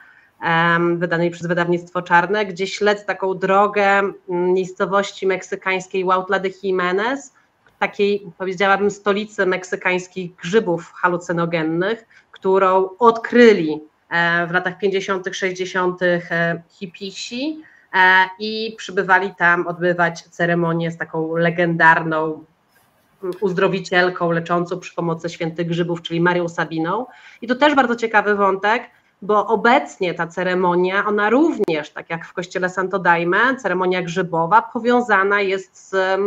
wydanej przez wydawnictwo Czarne, gdzie śledzę taką drogę miejscowości meksykańskiej Huautla de Jimenez, takiej powiedziałabym stolicy meksykańskich grzybów halucynogennych, którą odkryli E, w latach 50., 60. E, hipisi e, i przybywali tam odbywać ceremonię z taką legendarną uzdrowicielką leczącą przy pomocy świętych grzybów, czyli Marią Sabiną. I to też bardzo ciekawy wątek, bo obecnie ta ceremonia, ona również, tak jak w kościele Santo Daime, ceremonia grzybowa, powiązana jest z,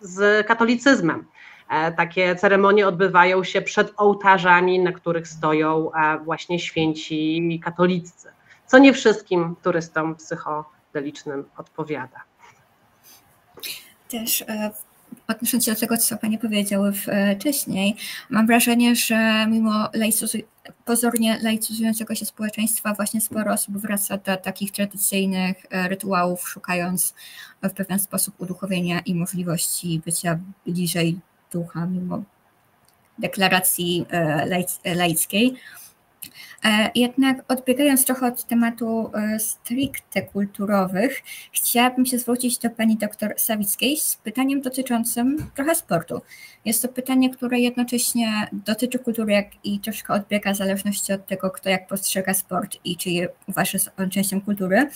z katolicyzmem. E, takie ceremonie odbywają się przed ołtarzami, na których stoją e, właśnie święci katolicy, co nie wszystkim turystom psychodelicznym odpowiada. Też e, odnosząc się do tego, co Pani powiedziały wcześniej, mam wrażenie, że mimo laicyzu, pozornie laicyzującego się społeczeństwa właśnie sporo osób wraca do takich tradycyjnych rytuałów, szukając w pewien sposób uduchowienia i możliwości bycia bliżej ducha, mimo deklaracji e, laickiej. E, jednak odbiegając trochę od tematu e, stricte kulturowych, chciałabym się zwrócić do pani doktor Sawickiej z pytaniem dotyczącym trochę sportu. Jest to pytanie, które jednocześnie dotyczy kultury, jak i troszkę odbiega w zależności od tego, kto jak postrzega sport i czy je uważa częścią kultury.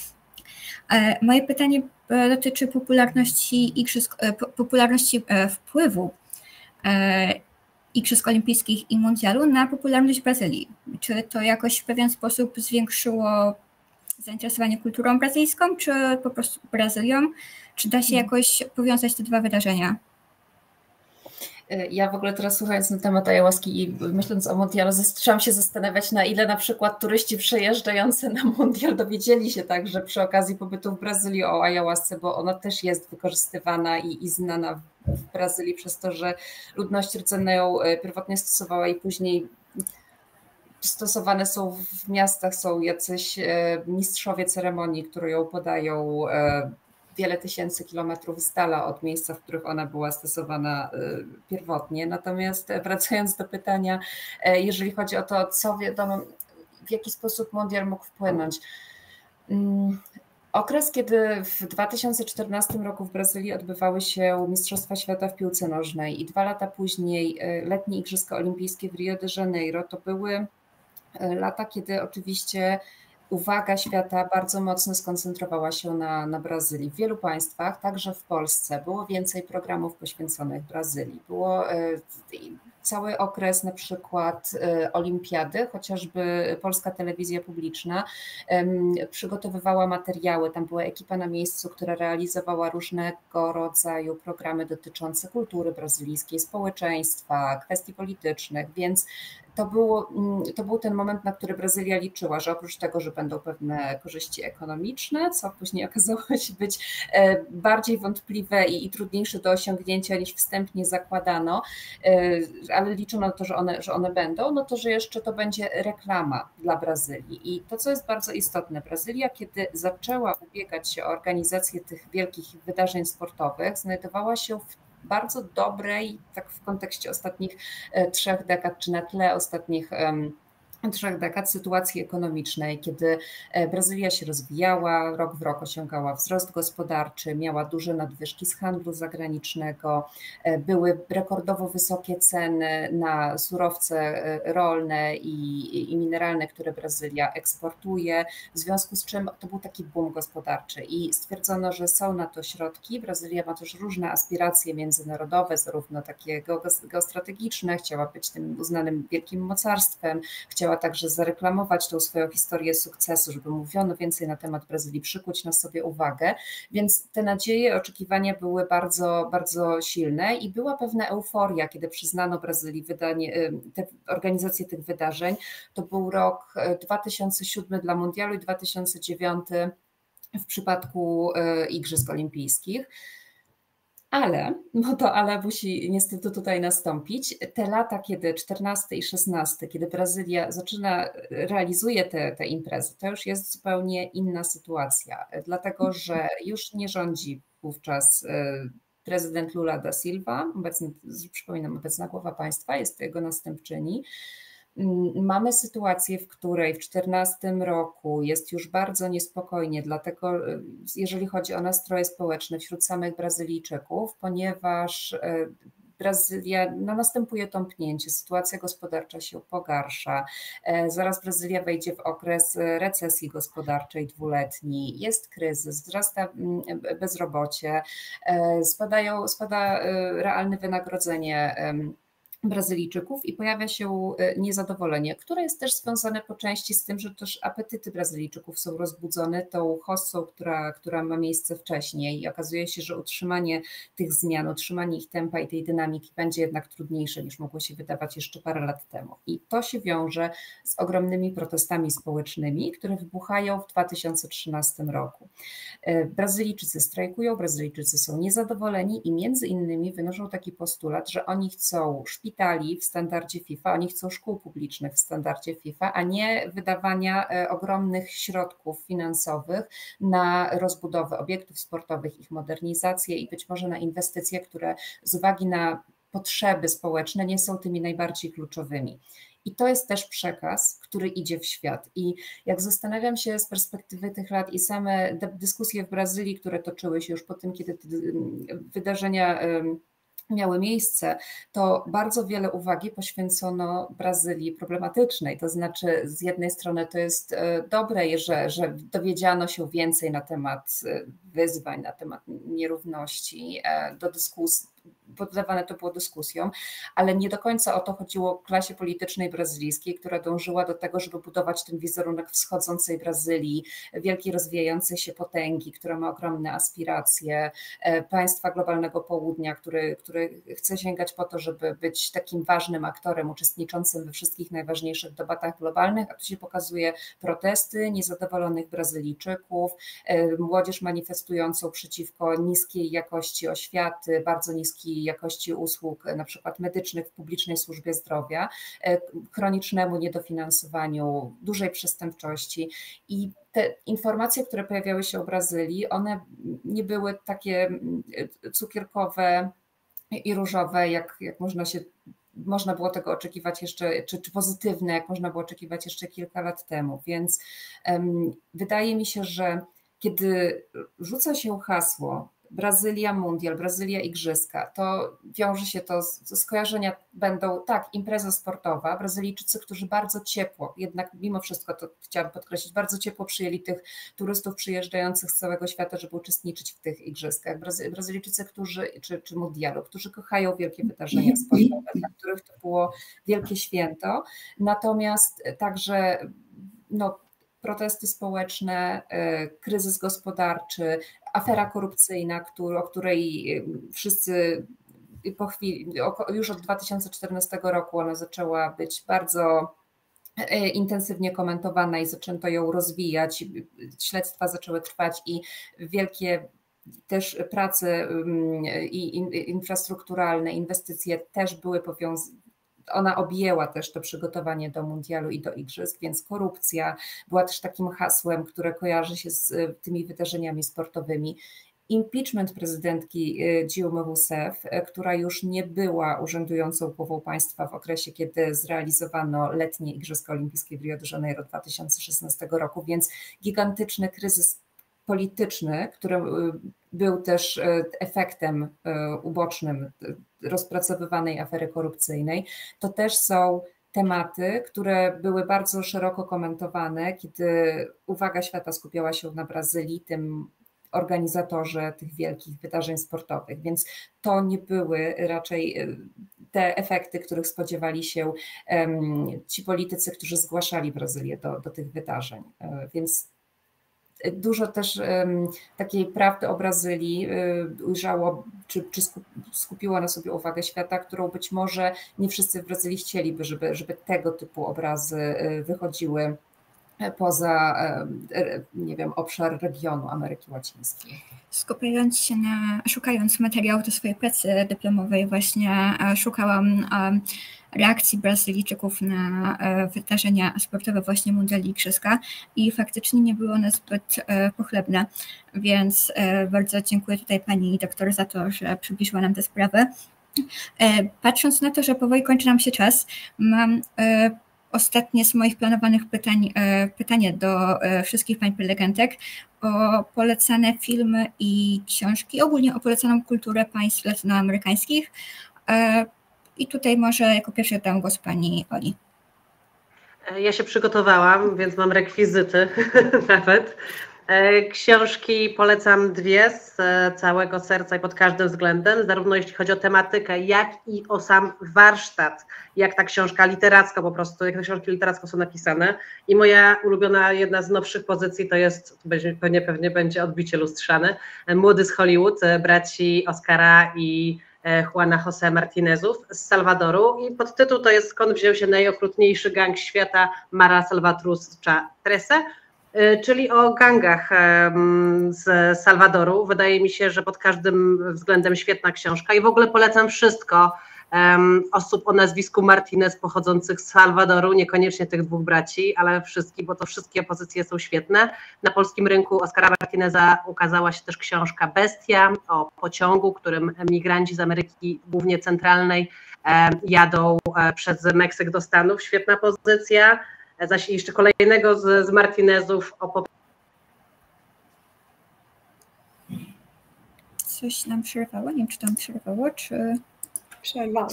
Moje pytanie dotyczy popularności igrzysk, popularności wpływu E, Igrzysk Olimpijskich i Mundialu na popularność Brazylii. Czy to jakoś w pewien sposób zwiększyło zainteresowanie kulturą brazylijską, czy po prostu Brazylią? Czy da się hmm. jakoś powiązać te dwa wydarzenia? E, ja w ogóle teraz słuchając na temat ayahuaski i myśląc o mundialu, zaczęłam się zastanawiać, na ile na przykład turyści przejeżdżający na mundial dowiedzieli się także przy okazji pobytu w Brazylii o ayahuasce, bo ona też jest wykorzystywana i, i znana w Brazylii przez to, że ludność rdzenna ją e, pierwotnie stosowała i później stosowane są w miastach, są jacyś e, mistrzowie ceremonii, które ją podają wiele tysięcy kilometrów z dala od miejsca, w których ona była stosowana y, pierwotnie. Natomiast e, wracając do pytania, e, jeżeli chodzi o to, co wiadomo, w jaki sposób mundial mógł wpłynąć. Mm, okres, kiedy w 2014 roku w Brazylii odbywały się Mistrzostwa Świata w piłce nożnej i dwa lata później e, letnie Igrzyska Olimpijskie w Rio de Janeiro, to były lata, kiedy oczywiście uwaga świata bardzo mocno skoncentrowała się na, na Brazylii. W wielu państwach, także w Polsce, było więcej programów poświęconych Brazylii. Było e, cały okres na przykład e, olimpiady, chociażby polska telewizja publiczna przygotowywała materiały, tam była ekipa na miejscu, która realizowała różnego rodzaju programy dotyczące kultury brazylijskiej, społeczeństwa, kwestii politycznych, więc to, było, mm, to był ten moment, na który Brazylia liczyła, że oprócz tego, że będą pewne korzyści ekonomiczne, co później <laughs> okazało się być e, bardziej wątpliwe i, i trudniejsze do osiągnięcia niż wstępnie zakładano, e, ale liczono na to, że one, że one będą, no to, że jeszcze to będzie reklama dla Brazylii. I to, co jest bardzo istotne, Brazylia, kiedy zaczęła ubiegać się o organizację tych wielkich wydarzeń sportowych, znajdowała się w bardzo dobrej, tak w kontekście ostatnich e, trzech dekad, czy na tle ostatnich trzech dekad sytuacji ekonomicznej, kiedy e, Brazylia się rozwijała, rok w rok osiągała wzrost gospodarczy, miała duże nadwyżki z handlu zagranicznego, e, były rekordowo wysokie ceny na surowce e, rolne i, i mineralne, które Brazylia eksportuje, w związku z czym to był taki boom gospodarczy i stwierdzono, że są na to środki. Brazylia ma też różne aspiracje międzynarodowe, zarówno takie geostrategiczne, chciała być tym uznanym wielkim mocarstwem, chciała chciała także zareklamować tą swoją historię sukcesu, żeby mówiono więcej na temat Brazylii, przykuć na sobie uwagę, więc te nadzieje, oczekiwania były bardzo, bardzo silne i była pewna euforia, kiedy przyznano Brazylii wydanie, y, te, organizację tych wydarzeń. To był rok 2007 y, dla Mundialu i 2009 w przypadku y, Igrzysk Olimpijskich. Ale, no to ale musi niestety tutaj nastąpić. Te lata, kiedy 14 i 16, kiedy Brazylia zaczyna, realizuje te, te imprezy, to już jest zupełnie inna sytuacja, dlatego że już nie rządzi wówczas e, prezydent Lula da Silva, obecny, przypominam, obecna głowa państwa, jest jego następczyni. Mamy sytuację, w której w 2014 roku jest już bardzo niespokojnie, dlatego y, jeżeli chodzi o nastroje społeczne wśród samych Brazylijczyków, ponieważ y, Brazylia, no następuje tąpnięcie, sytuacja gospodarcza się pogarsza. E, zaraz Brazylia wejdzie w okres recesji gospodarczej dwuletni, jest kryzys, wzrasta bezrobocie, e, spadają, spada realne wynagrodzenie Brazylijczyków i pojawia się e, niezadowolenie, które jest też związane po części z tym, że też apetyty Brazylijczyków są rozbudzone tą hossą, która, która ma miejsce wcześniej i okazuje się, że utrzymanie tych zmian, utrzymanie ich tempa i tej dynamiki będzie jednak trudniejsze niż mogło się wydawać jeszcze parę lat temu. I to się wiąże z ogromnymi protestami społecznymi, które wybuchają w 2013 roku. E, Brazylijczycy strajkują, Brazylijczycy są niezadowoleni i między innymi wynoszą taki postulat, że oni chcą szpitali, szpitali w standardzie FIFA, oni chcą szkół publicznych w standardzie FIFA, a nie wydawania e, ogromnych środków finansowych na rozbudowę obiektów sportowych, ich modernizację i być może na inwestycje, które z uwagi na potrzeby społeczne nie są tymi najbardziej kluczowymi. I to jest też przekaz, który idzie w świat. I jak zastanawiam się z perspektywy tych lat i same dyskusje w Brazylii, które toczyły się już po tym, kiedy te wydarzenia miały miejsce, to bardzo wiele uwagi poświęcono Brazylii problematycznej. To znaczy, z jednej strony to jest e, dobre, że, że dowiedziano się więcej na temat e, wyzwań, na temat nierówności, e, do dyskusji, poddawane to było dyskusjom, ale nie do końca o to chodziło klasie politycznej brazylijskiej, która dążyła do tego, żeby budować ten wizerunek wschodzącej Brazylii, wielkiej rozwijającej się potęgi, która ma ogromne aspiracje, e, państwa globalnego południa, który, który chce sięgać po to, żeby być takim ważnym aktorem uczestniczącym we wszystkich najważniejszych debatach globalnych, a tu się pokazuje protesty niezadowolonych Brazylijczyków, e, młodzież manifestującą przeciwko niskiej jakości oświaty, bardzo niskiej jakości usług, na przykład medycznych w publicznej służbie zdrowia, e, chronicznemu niedofinansowaniu, dużej przestępczości i te informacje, które pojawiały się o Brazylii, one nie były takie mm, cukierkowe i różowe, jak, jak można się można było tego oczekiwać jeszcze, czy, czy pozytywne, jak można było oczekiwać jeszcze kilka lat temu. Więc um, wydaje mi się, że kiedy rzuca się hasło Brazylia Mundial, Brazylia Igrzyska, to wiąże się to, z, skojarzenia będą, tak, impreza sportowa, Brazylijczycy, którzy bardzo ciepło, jednak mimo wszystko to chciałabym podkreślić, bardzo ciepło przyjęli tych turystów przyjeżdżających z całego świata, żeby uczestniczyć w tych igrzyskach. Brazy, Brazylijczycy, którzy, czy, czy Mundialu, którzy kochają wielkie wydarzenia sportowe, dla których to było wielkie święto, natomiast także no, protesty społeczne, e, kryzys gospodarczy, afera korupcyjna, o której e, wszyscy po chwili, już od 2014 roku ona zaczęła być bardzo e, intensywnie komentowana i zaczęto ją rozwijać, śledztwa zaczęły trwać i wielkie też prace i infrastrukturalne, inwestycje też były powiązane ona objęła też to przygotowanie do mundialu i do igrzysk, więc korupcja była też takim hasłem, które kojarzy się z e, tymi wydarzeniami sportowymi. impeachment prezydentki Dilma Rousseff, która już nie była urzędującą głową państwa w okresie, kiedy zrealizowano letnie Igrzyska Olimpijskie w Rio de Janeiro 2016 roku, więc gigantyczny kryzys polityczny, który był też efektem ubocznym rozpracowywanej afery korupcyjnej, to też są tematy, które były bardzo szeroko komentowane, kiedy uwaga świata skupiała się na Brazylii, tym organizatorze tych wielkich wydarzeń sportowych, więc to nie były raczej te efekty, których spodziewali się ci politycy, którzy zgłaszali Brazylię do, do tych wydarzeń. Więc dużo też takiej prawdy o Brazylii y, ujrzało, czy, czy skupiło na sobie uwagę świata, którą być może nie wszyscy w Brazylii chcieliby, żeby, żeby tego typu obrazy y, wychodziły poza, nie wiem, obszar regionu Ameryki Łacińskiej. Skupiając się na, szukając materiału do swojej pracy dyplomowej, właśnie e, szukałam reakcji Brazylijczyków na e, wydarzenia sportowe właśnie Mundiali Igrzyska i faktycznie nie były one zbyt e, pochlebne, więc bardzo dziękuję tutaj pani doktor za to, że przybliżyła nam tę sprawę. Patrząc na to, że powoli kończy nam się czas, mam ostatnie z moich planowanych pytań, e, pytanie do e, wszystkich pań prelegentek o polecane filmy i książki, ogólnie o polecaną kulturę państw latynoamerykańskich. E, I tutaj może jako pierwszy dam głos pani Oli. Ja się przygotowałam, więc mam rekwizyty <laughs> nawet. E, książki polecam dwie z e, całego serca i pod każdym względem, zarówno jeśli chodzi o tematykę, jak i o sam warsztat, jak ta książka literacka po prostu, jak te książki literacko są napisane. I moja ulubiona, jedna z nowszych pozycji to jest, pewnie, pewnie będzie odbicie lustrzane, Młody z Hollywood, e, braci Oscara i Juana José Martinezów z Salwadoru. I podtytuł to jest Skąd wziął się najokrutniejszy gang świata Mara Salvatrucha Trese? Y, czyli o gangach z Salwadoru. Wydaje mi się, że pod każdym względem świetna książka. I w ogóle polecam wszystko osób o nazwisku Martinez pochodzących z Salwadoru, niekoniecznie tych dwóch braci, ale wszystkich, bo to wszystkie pozycje są świetne. Na polskim rynku Oskara Martineza ukazała się też książka Bestia o pociągu, którym emigranci z Ameryki, głównie centralnej, jadą e, przez Meksyk do Stanów. Świetna pozycja zaś jeszcze kolejnego z, z Martinezów o Coś nam przerwało, nie wiem czy tam przerwało, czy... Przerwało.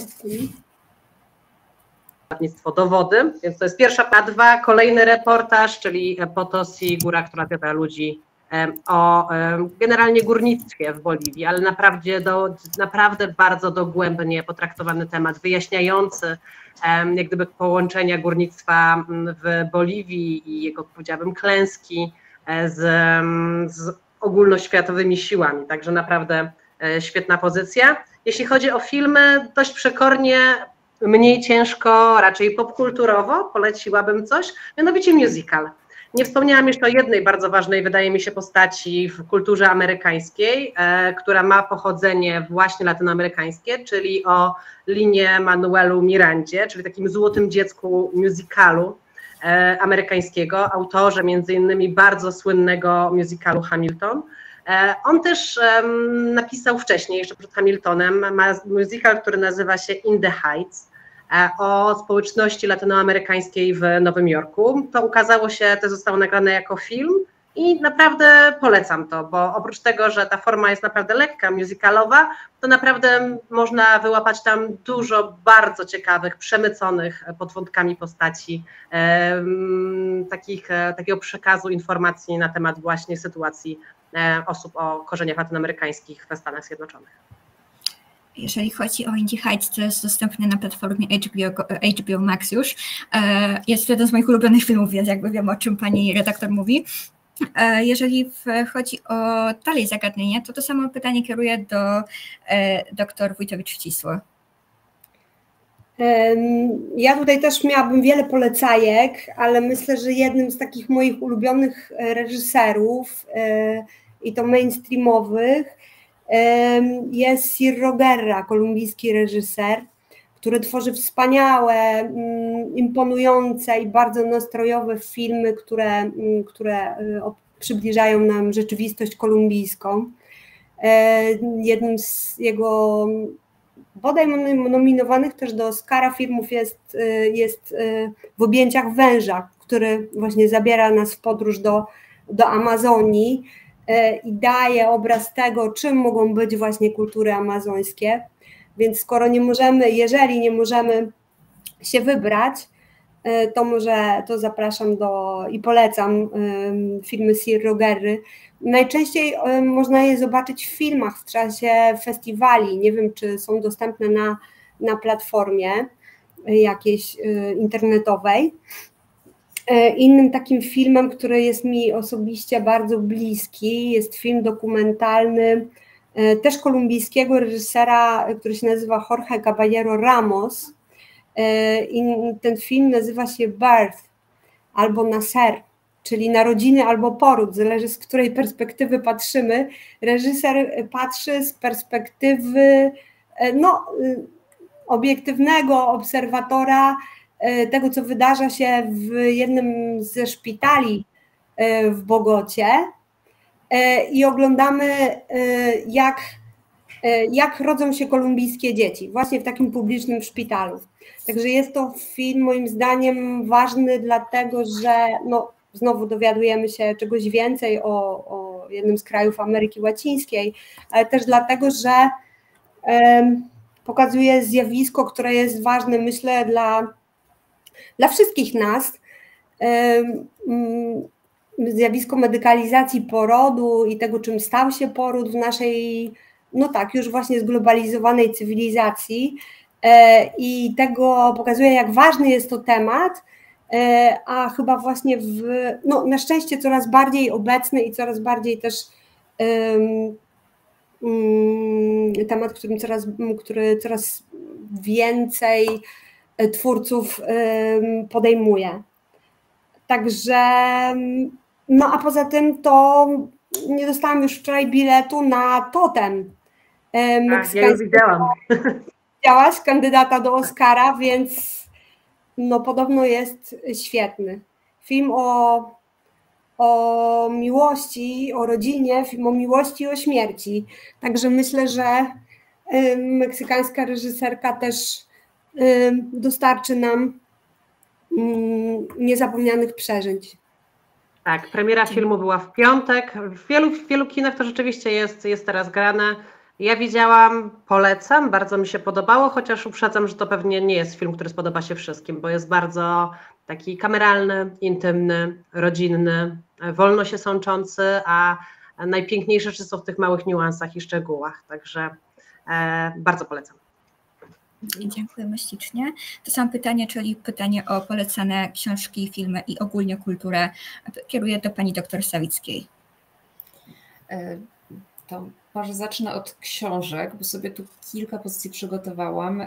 do wody, więc to jest pierwsza A2, kolejny reportaż, czyli Potosi, góra, która zjada ludzi o generalnie górnictwie w Boliwii, ale naprawdę, do, naprawdę bardzo dogłębnie potraktowany temat, wyjaśniający jak gdyby połączenia górnictwa w Boliwii i jego, powiedziałabym, klęski e, z, z ogólnoświatowymi siłami. Także naprawdę e, świetna pozycja. Jeśli chodzi o filmy, dość przekornie, mniej ciężko, raczej popkulturowo poleciłabym coś, mianowicie musical. Nie wspomniałam jeszcze o jednej bardzo ważnej, wydaje mi się, postaci w kulturze amerykańskiej, e, która ma pochodzenie właśnie latynoamerykańskie, czyli o linię Manuelu Mirandzie, czyli takim złotym dziecku musicalu e, amerykańskiego, autorze między innymi bardzo słynnego musicalu Hamilton. E, on też napisał wcześniej, jeszcze przed Hamiltonem, ma musical, który nazywa się In the Heights E, o społeczności latynoamerykańskiej w Nowym Jorku. To ukazało się, to zostało nagrane jako film i naprawdę polecam to, bo oprócz tego, że ta forma jest naprawdę lekka, musicalowa, to naprawdę można wyłapać tam dużo bardzo ciekawych, przemyconych pod wątkami postaci, takich, e, takiego przekazu informacji na temat właśnie sytuacji osób o korzeniach latynoamerykańskich w Stanach Zjednoczonych. Jeżeli chodzi o Indie Heights, to jest dostępne na platformie HBO, HBO Max już. E, jest to jeden z moich ulubionych filmów, więc jakby wiem, o czym pani redaktor mówi. E, jeżeli chodzi o dalej zagadnienie, to to samo pytanie kieruję do e, dr Wójtowicz-Wcisło. Ja tutaj też miałabym wiele polecajek, ale myślę, że jednym z takich moich ulubionych reżyserów i to mainstreamowych jest Sir Rogerra, kolumbijski reżyser, który tworzy wspaniałe, mm, imponujące i bardzo nastrojowe filmy, które, mm, które y, przybliżają nam rzeczywistość kolumbijską. Jednym z jego bodaj nominowanych też do Oscara filmów jest, jest w objęciach węża, który właśnie zabiera nas w podróż do, do Amazonii i daje obraz tego, czym mogą być właśnie kultury amazońskie. Więc skoro nie możemy, jeżeli nie możemy się wybrać, to może to zapraszam do i polecam filmy Sir Rogery. Najczęściej można je zobaczyć w filmach w czasie festiwali. Nie wiem, czy są dostępne na, na platformie jakiejś e, internetowej. E, innym takim filmem, który jest mi osobiście bardzo bliski, jest film dokumentalny też kolumbijskiego reżysera, który się nazywa Jorge Caballero Ramos E, I ten film nazywa się Birth albo Naser, czyli narodziny albo poród, zależy z której perspektywy patrzymy. Reżyser patrzy z perspektywy e, no, y, obiektywnego obserwatora e, tego, co wydarza się w jednym ze szpitali w Bogocie i oglądamy, jak, jak rodzą się kolumbijskie dzieci, właśnie w takim publicznym szpitalu. Także jest to film moim zdaniem ważny, dlatego że no, znowu dowiadujemy się czegoś więcej o, o jednym z krajów Ameryki Łacińskiej, ale też dlatego, że pokazuje zjawisko, które jest ważne, myślę, dla, dla wszystkich nas. Um, zjawisko medykalizacji porodu i tego, czym stał się poród w naszej, no tak, już właśnie zglobalizowanej cywilizacji. E, i tego pokazuje, jak ważny jest to temat, a chyba właśnie w, no, na szczęście coraz bardziej obecny i coraz bardziej też um, temat, którym coraz, który coraz więcej twórców um, podejmuje. Także, no a poza tym to nie dostałam już wczoraj biletu na Totem. Tak, ja już widziałam. <laughs> widziałaś kandydata do Oscara, więc no podobno jest świetny. Film o, o miłości, o rodzinie, film o miłości i o śmierci. Także myślę, że meksykańska reżyserka też dostarczy nam niezapomnianych przeżyć. Tak, premiera filmu była w piątek. W wielu, w wielu kinach to rzeczywiście jest, jest teraz grane. Ja widziałam, polecam, bardzo mi się podobało, chociaż uprzedzam, że to pewnie nie jest film, który spodoba się wszystkim, bo jest bardzo taki kameralny, intymny, rodzinny, wolno się sączący, a najpiękniejsze rzeczy są w tych małych niuansach i szczegółach. Także e, bardzo polecam. Dziękujemy ślicznie. To samo pytanie, czyli pytanie o polecane książki, filmy i ogólnie kulturę kieruję do pani doktor Sawickiej. E, to może zacznę od książek, bo sobie tu kilka pozycji przygotowałam.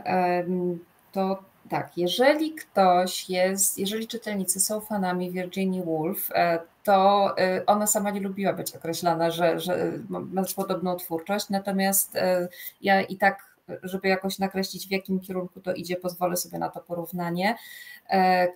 To tak, jeżeli ktoś jest, jeżeli czytelnicy są fanami Virginia Woolf, e, to e, ona sama nie lubiła być określana, że, że ma podobną twórczość, natomiast e, ja i tak, żeby jakoś nakreślić w jakim kierunku to idzie, pozwolę sobie na to porównanie.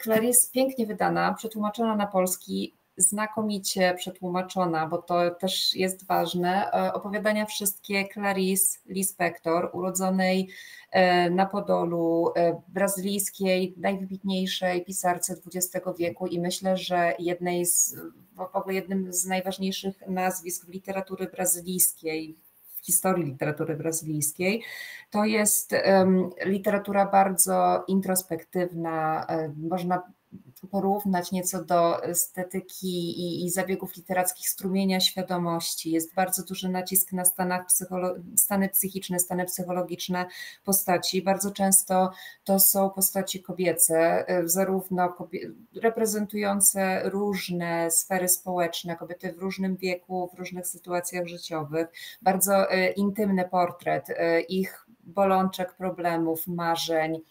Clarice pięknie wydana, przetłumaczona na polski, znakomicie przetłumaczona, bo to też jest ważne. E, opowiadania wszystkie Clarice Lispector, urodzonej e, na Podolu, e, brazylijskiej, najwybitniejszej pisarce XX wieku i myślę, że jednej z, w ogóle jednym z najważniejszych nazwisk w literatury brazylijskiej, w historii literatury brazylijskiej. To jest um, literatura bardzo introspektywna, można porównać nieco do estetyki i, i zabiegów literackich strumienia świadomości. Jest bardzo duży nacisk na psycholo- stany psychiczne, stany psychologiczne postaci. Bardzo często to są postaci kobiece, y, zarówno kobie- reprezentujące różne sfery społeczne, kobiety w różnym wieku, w różnych sytuacjach życiowych. Bardzo y, intymny portret y, ich bolączek, problemów, marzeń,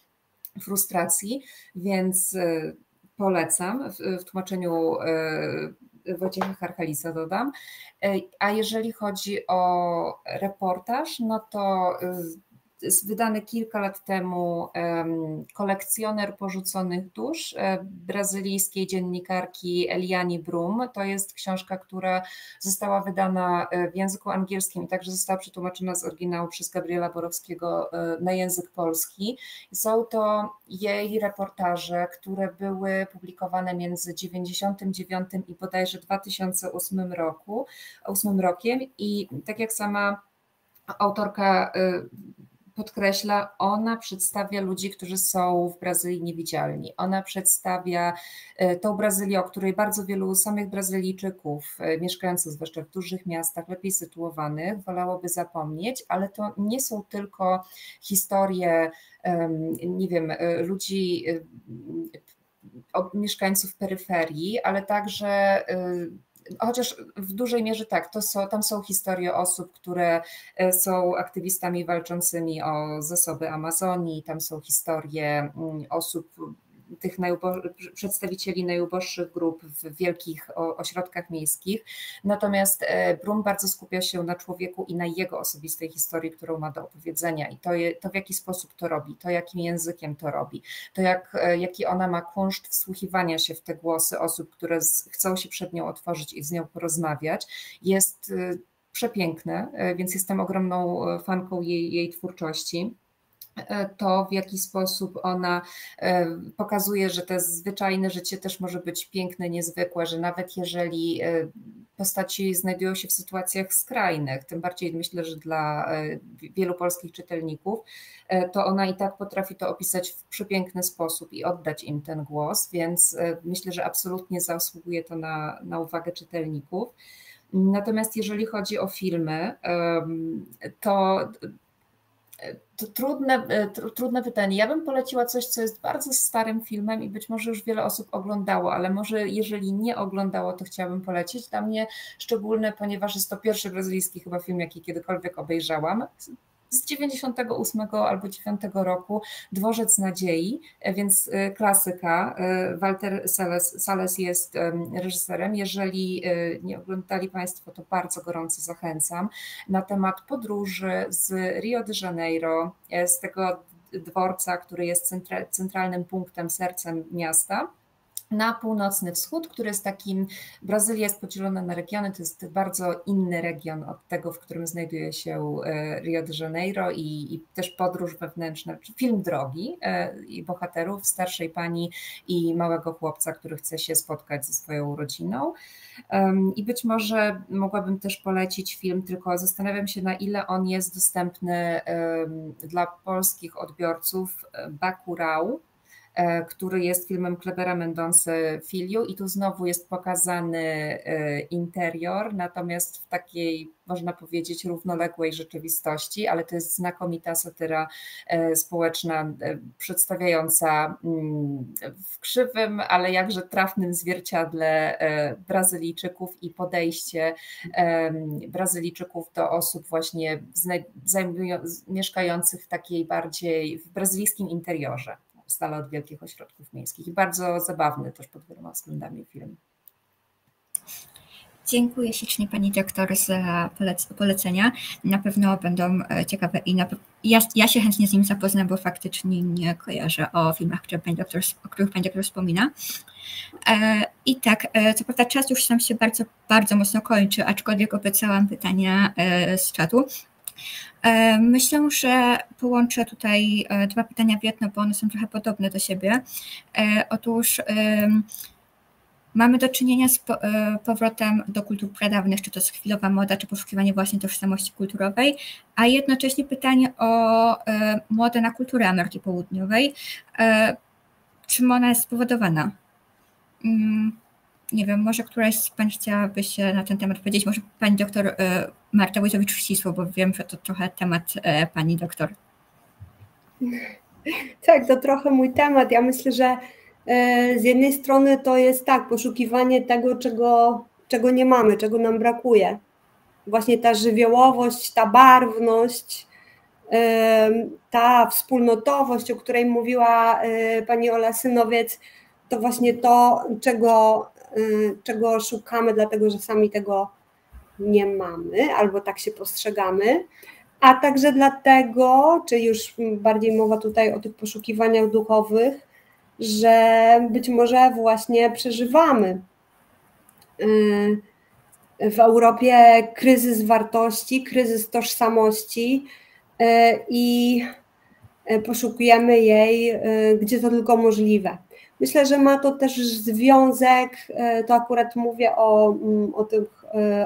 frustracji, więc polecam w, w tłumaczeniu e, Wojciecha Harchalisa dodam. E, a jeżeli chodzi o reportaż, no to wydany kilka lat temu kolekcjoner porzuconych dusz brazylijskiej dziennikarki Eliani Brum. To jest książka, która została wydana w języku angielskim i także została przetłumaczona z oryginału przez Gabriela Borowskiego na język polski. Są to jej reportaże, które były publikowane między 99 i bodajże 2008 roku, 8 rokiem i tak jak sama autorka podkreśla, ona przedstawia ludzi, którzy są w Brazylii niewidzialni. Ona przedstawia y, tą Brazylię, o której bardzo wielu samych Brazylijczyków, y, mieszkających zwłaszcza w dużych miastach, lepiej sytuowanych, wolałoby zapomnieć, ale to nie są tylko historie, nie wiem, ludzi mieszkańców peryferii, ale także chociaż w dużej mierze tak, to są, tam są historie osób, które e, są aktywistami walczącymi o zasoby Amazonii, tam są historie mm, osób tych przedstawicieli najuboższych grup w wielkich ośrodkach miejskich. Natomiast e, Brum bardzo skupia się na człowieku i na jego osobistej historii, którą ma do opowiedzenia i to, je, to w jaki sposób to robi, to jakim językiem to robi, to jak, e, jaki ona ma kunszt wsłuchiwania się w te głosy osób, które z, chcą się przed nią otworzyć i z nią porozmawiać, jest e, przepiękne, więc jestem ogromną fanką jej, jej twórczości. E, to w jaki sposób ona e, pokazuje, że to zwyczajne życie też może być piękne, niezwykłe, że nawet jeżeli e, postaci znajdują się w sytuacjach skrajnych, tym bardziej myślę, że dla wielu polskich czytelników, to ona i tak potrafi to opisać w przepiękny sposób i oddać im ten głos, więc myślę, że absolutnie zasługuje to na, na uwagę czytelników. Natomiast jeżeli chodzi o filmy, to to trudne, e, trudne pytanie. Ja bym poleciła coś, co jest bardzo starym filmem i być może już wiele osób oglądało, ale może jeżeli nie oglądało, to chciałabym polecić. Dla mnie szczególny, ponieważ jest to pierwszy brazylijski chyba film, jaki kiedykolwiek obejrzałam z 98 albo 9 roku, Dworzec Nadziei, e, więc e, klasyka. E, Walter Sales, Sales jest reżyserem. Jeżeli nie oglądali Państwo, to bardzo gorąco zachęcam. Na temat podróży z Rio de Janeiro, z tego dworca, który jest centralnym punktem, sercem miasta na północny wschód, który jest takim, Brazylia jest podzielona na regiony, to jest bardzo inny region od tego, w którym znajduje się e, Rio de Janeiro i, i też podróż wewnętrzna, film drogi e, i bohaterów, starszej pani i małego chłopca, który chce się spotkać ze swoją rodziną. I być może mogłabym też polecić film, tylko zastanawiam się, na ile on jest dostępny dla polskich odbiorców. Bakurau, E, który jest filmem Klebera Mendonce Filiu i tu znowu jest pokazany e, interior, natomiast w takiej, można powiedzieć, równoległej rzeczywistości, ale to jest znakomita satyra e, społeczna, przedstawiająca mm, w krzywym, ale jakże trafnym zwierciadle Brazylijczyków i podejście Brazylijczyków do osób właśnie mieszkających w takiej bardziej w brazylijskim interiorze stale od wielkich ośrodków miejskich. I bardzo zabawny też pod wieloma względami film. Dziękuję ślicznie Pani doktor za polecenia. Na pewno będą e, ciekawe i ja, ja się chętnie z nim zapoznam, bo faktycznie nie kojarzę o filmach, które pani doktor, o których Pani doktor wspomina. E, I tak, e, co prawda czas już nam się bardzo, bardzo mocno kończy, aczkolwiek obiecałam pytania z czatu. E, myślę, że połączę tutaj e, dwa pytania w jedno, bo one są trochę podobne do siebie. E, otóż mamy do czynienia z powrotem do kultur pradawnych, czy to jest chwilowa moda, czy poszukiwanie właśnie tożsamości kulturowej, a jednocześnie pytanie o modę na kulturę Ameryki Południowej. Czym ona jest spowodowana? Nie wiem, może któraś z Pań chciałaby się na ten temat powiedzieć, może Pani doktor e, Marta Wojtowicz-Ścisło, bo wiem, że to trochę temat e, Pani doktor. <laughs> Tak, to trochę mój temat. Ja myślę, że e, z jednej strony to jest tak, poszukiwanie tego, czego, czego nie mamy, czego nam brakuje. Właśnie ta żywiołowość, ta barwność, ta wspólnotowość, o której mówiła pani Ola Synowiec, to właśnie to, czego czego szukamy, dlatego że sami tego nie mamy albo tak się postrzegamy. a także dlatego, czy już bardziej mowa tutaj o tych poszukiwaniach duchowych, że być może właśnie przeżywamy y, w Europie kryzys wartości, kryzys tożsamości y, i poszukujemy jej, gdzie to tylko możliwe. Myślę, że ma to też związek, to akurat mówię o, mm, o, tym,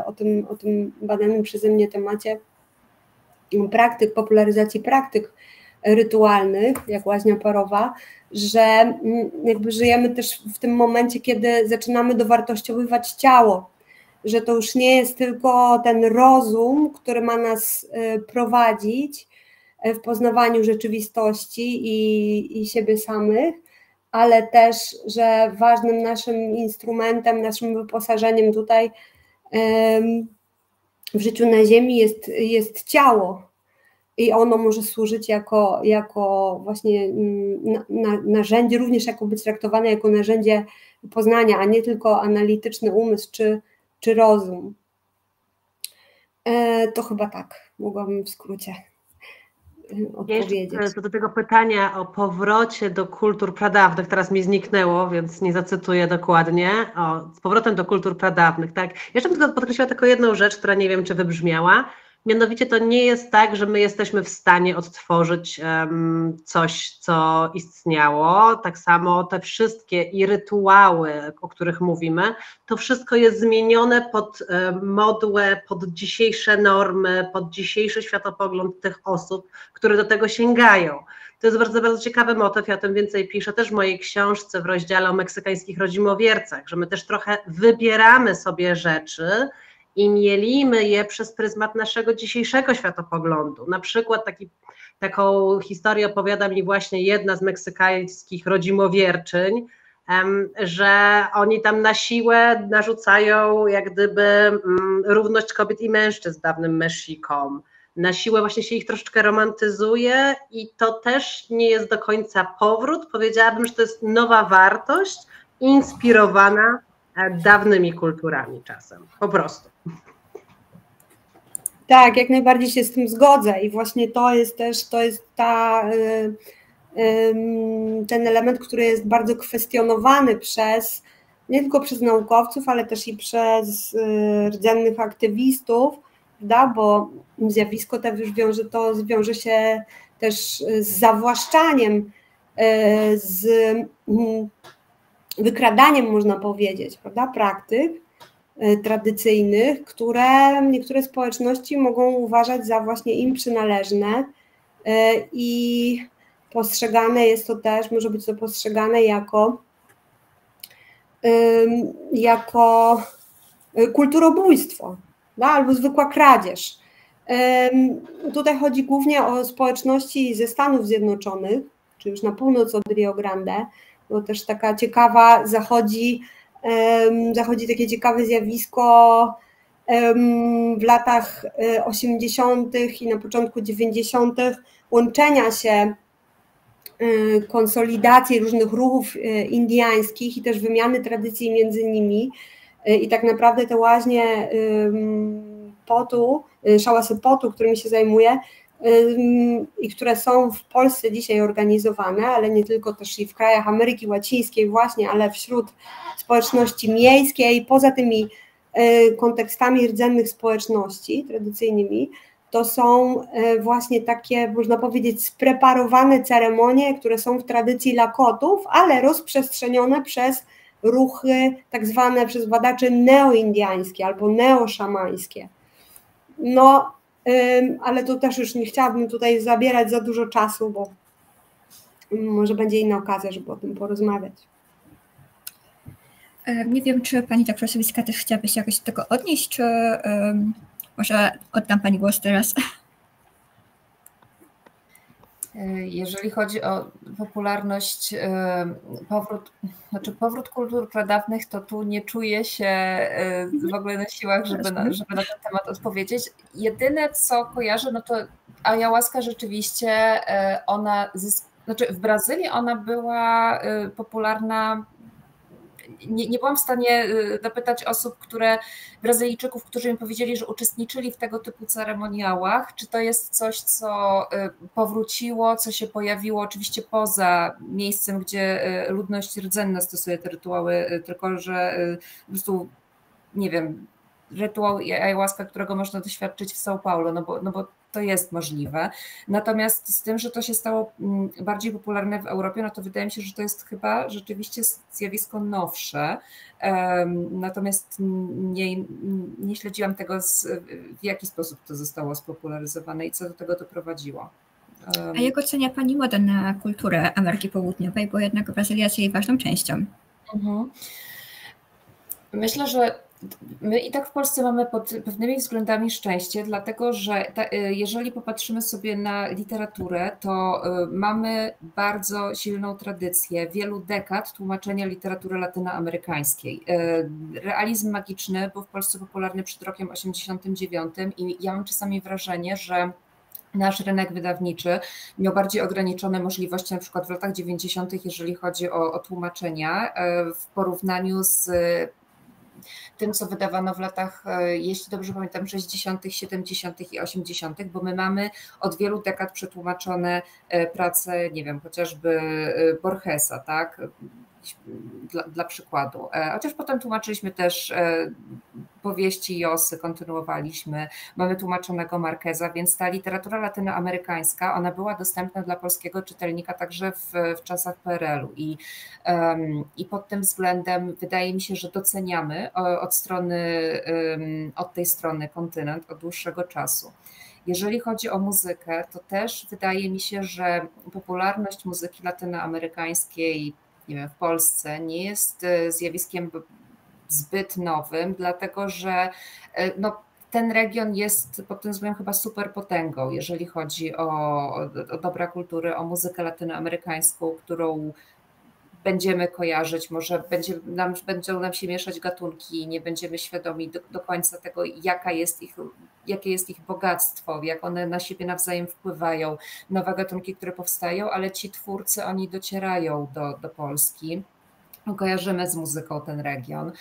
o, tym, o tym badanym przeze mnie temacie. Praktyk, popularyzacji praktyk rytualnych, jak łaźnia parowa, że mm, jakby żyjemy też w tym momencie, kiedy zaczynamy dowartościowywać ciało, że to już nie jest tylko ten rozum, który ma nas y, prowadzić w poznawaniu rzeczywistości i, i siebie samych, ale też, że ważnym naszym instrumentem, naszym wyposażeniem tutaj w życiu na Ziemi jest, jest ciało. I ono może służyć jako, jako właśnie mm, na, na, narzędzie, również jako być traktowane jako narzędzie poznania, a nie tylko analityczny umysł czy, czy rozum. E, to chyba tak, mogłabym w skrócie odpowiedzieć. Jeszcze do tego pytania o powrocie do kultur pradawnych, teraz mi zniknęło, więc nie zacytuję dokładnie, o, z powrotem do kultur pradawnych, tak. Jeszcze bym tylko podkreśliła tylko jedną rzecz, która nie wiem, czy wybrzmiała, Mianowicie to nie jest tak, że my jesteśmy w stanie odtworzyć um, coś, co istniało. Tak samo te wszystkie i rytuały, o których mówimy, to wszystko jest zmienione pod um, modłę, pod dzisiejsze normy, pod dzisiejszy światopogląd tych osób, które do tego sięgają. To jest bardzo, bardzo ciekawy motyw, ja o tym więcej piszę też w mojej książce w rozdziale o meksykańskich rodzimowiercach, że my też trochę wybieramy sobie rzeczy, i mielimy je przez pryzmat naszego dzisiejszego światopoglądu. Na przykład taki, taką historię opowiada mi właśnie jedna z meksykańskich rodzimowierczyń, że oni tam na siłę narzucają jak gdyby mm, równość kobiet i mężczyzn dawnym Mexikom. Na siłę właśnie się ich troszeczkę romantyzuje i to też nie jest do końca powrót. Powiedziałabym, że to jest nowa wartość inspirowana dawnymi kulturami czasem, po prostu. Tak, jak najbardziej się z tym zgodzę i właśnie to jest też, to jest ta, y, ten element, który jest bardzo kwestionowany przez, nie tylko przez naukowców, ale też i przez y, rdzennych aktywistów, prawda? bo zjawisko to wiąże, to wiąże się też z zawłaszczaniem, y, z mm, wykradaniem, można powiedzieć, prawda, praktyk e, tradycyjnych, które niektóre społeczności mogą uważać za właśnie im przynależne e, i postrzegane jest to też, może być to postrzegane jako, jako e, kulturobójstwo da, albo zwykła kradzież. Tutaj chodzi głównie o społeczności ze Stanów Zjednoczonych, czy już na północ od Rio Grande, bo też taka ciekawa zachodzi, zachodzi takie ciekawe zjawisko w latach 80. E, i na początku 90. łączenia się e, konsolidacji różnych ruchów e, indiańskich i też wymiany tradycji między nimi. I tak naprawdę te łaźnie potu, szałasy potu, którymi się zajmuję, i które są w Polsce dzisiaj organizowane, ale nie tylko też i w krajach Ameryki Łacińskiej właśnie, ale wśród społeczności miejskiej, poza tymi y, kontekstami rdzennych społeczności tradycyjnymi, to są y, właśnie takie, można powiedzieć, spreparowane ceremonie, które są w tradycji Lakotów, ale rozprzestrzenione przez ruchy tak zwane przez badaczy neoindiańskie albo neoszamańskie. No, ale to też już nie chciałabym tutaj zabierać za dużo czasu, bo może będzie inna okazja, żeby o tym porozmawiać. Nie wiem, czy pani Dobrosowicka też chciałaby się jakoś do tego odnieść, czy um, może oddam pani głos teraz. Jeżeli chodzi o popularność, powrót, znaczy powrót kultur pradawnych, to tu nie czuję się w ogóle na siłach, żeby na, żeby na ten temat odpowiedzieć. Jedyne, co kojarzę, no to ayahuasca rzeczywiście ona, zysk, znaczy w Brazylii ona była popularna nie, nie byłam w stanie dopytać osób, które, Brazylijczyków, którzy mi powiedzieli, że uczestniczyli w tego typu ceremoniałach, czy to jest coś, co powróciło, co się pojawiło oczywiście poza miejscem, gdzie ludność rdzenna stosuje te rytuały, tylko że po prostu, nie wiem, rytuał ayahuasca, którego można doświadczyć w São Paulo, no bo, no bo to jest możliwe. Natomiast z tym, że to się stało mm, bardziej popularne w Europie, no to wydaje mi się, że to jest chyba rzeczywiście zjawisko nowsze. Natomiast nie, nie śledziłam tego, z, w jaki sposób to zostało spopularyzowane i co do tego doprowadziło. A jak ocenia Pani modę na kulturę Ameryki Południowej, bo jednak Brazylia jest jej ważną częścią? Mhm. Myślę, że My i tak w Polsce mamy pod pewnymi względami szczęście, dlatego że ta, y, jeżeli popatrzymy sobie na literaturę, to y, mamy bardzo silną tradycję wielu dekad tłumaczenia literatury latynoamerykańskiej. Y, realizm magiczny był w Polsce popularny przed rokiem 89 i ja mam czasami wrażenie, że nasz rynek wydawniczy miał bardziej ograniczone możliwości, na przykład w latach 90., jeżeli chodzi o, o tłumaczenia, w porównaniu z tym, co wydawano w latach, e, jeśli dobrze pamiętam, 60., 70. i 80., bo my mamy od wielu dekad przetłumaczone e, prace, nie wiem, chociażby e, Borgesa, tak? Dla, dla, przykładu. Chociaż potem tłumaczyliśmy też powieści Josy, kontynuowaliśmy, mamy tłumaczonego Markeza, więc ta literatura latynoamerykańska, ona była dostępna dla polskiego czytelnika także w, w czasach PRL-u i, um, i pod tym względem wydaje mi się, że doceniamy od strony, um, od tej strony kontynent od dłuższego czasu. Jeżeli chodzi o muzykę, to też wydaje mi się, że popularność muzyki latynoamerykańskiej wiem, w Polsce nie jest e, zjawiskiem zbyt nowym, dlatego że e, no, ten region jest pod tym względem chyba super potęgą, jeżeli chodzi o, o dobra kultury, o muzykę latynoamerykańską, którą będziemy kojarzyć, może będzie nam, będą nam się mieszać gatunki, nie będziemy świadomi do, do końca tego, jaka jest ich, jakie jest ich bogactwo, jak one na siebie nawzajem wpływają, nowe gatunki, które powstają, ale ci twórcy, oni docierają do, do Polski kojarzymy z muzyką ten region,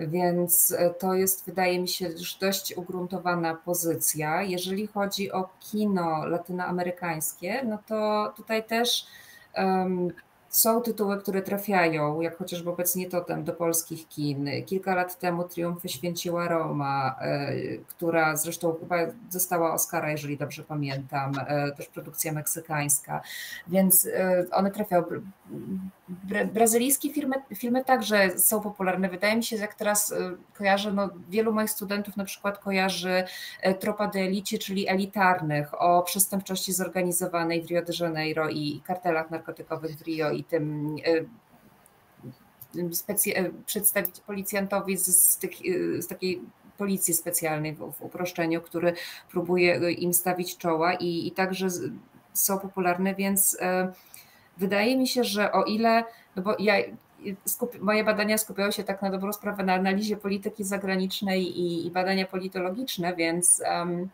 więc e, to jest, wydaje mi się, już dość ugruntowana pozycja. Jeżeli chodzi o kino latynoamerykańskie, no to tutaj też um, są tytuły, które trafiają, jak chociażby obecnie Totem, do polskich kin. Kilka lat temu Triumfy święciła Roma, e, która zresztą chyba została Oscara, jeżeli dobrze pamiętam, e, też produkcja meksykańska, więc e, one trafiają. Brazylijskie filmy, filmy także są popularne. Wydaje mi się, że jak teraz kojarzę, no, wielu moich studentów na przykład kojarzy Tropa de Elite, czyli elitarnych, o przestępczości zorganizowanej w Rio de Janeiro i kartelach narkotykowych w Rio i tym e, e, przedstawić policjantowi z, z, tych, e, z takiej policji specjalnej w, w, uproszczeniu, który próbuje im stawić czoła i, i także są popularne, więc wydaje mi się, że o ile, no bo ja moje badania skupiały się tak na dobrą sprawę na analizie polityki zagranicznej i, i badania politologiczne, więc um,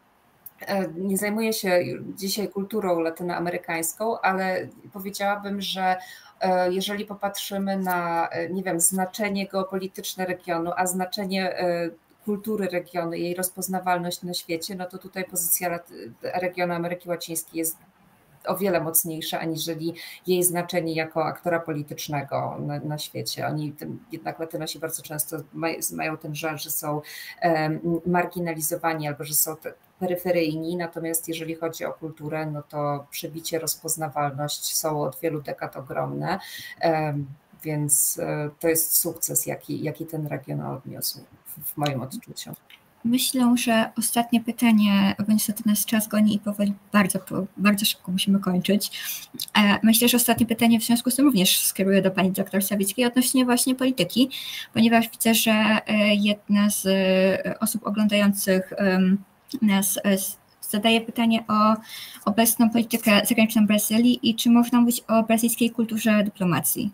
nie zajmuję się dzisiaj kulturą latynoamerykańską, ale powiedziałabym, że e, jeżeli popatrzymy na, e, nie wiem, znaczenie geopolityczne regionu, a znaczenie kultury regionu, jej rozpoznawalność na świecie, no to tutaj pozycja regionu Ameryki Łacińskiej jest o wiele mocniejsza, aniżeli jej znaczenie jako aktora politycznego na, na świecie. Oni jednak Latynosi bardzo często mają ten żal, że są marginalizowani albo że są peryferyjni, natomiast jeżeli chodzi o kulturę, no to przebicie, rozpoznawalność są od wielu dekad ogromne, więc e, to jest sukces, jaki, jaki ten region odniósł w moim odczuciu. Myślę, że ostatnie pytanie, bo niestety nas czas goni i powoli bardzo, bardzo szybko musimy kończyć. E, myślę, że ostatnie pytanie w związku z tym również skieruję do pani doktor Sawickiej odnośnie właśnie polityki, ponieważ widzę, że e, jedna z osób oglądających nas e, zadaje pytanie o obecną politykę zagraniczną Brazylii i czy można mówić o brazylijskiej kulturze dyplomacji.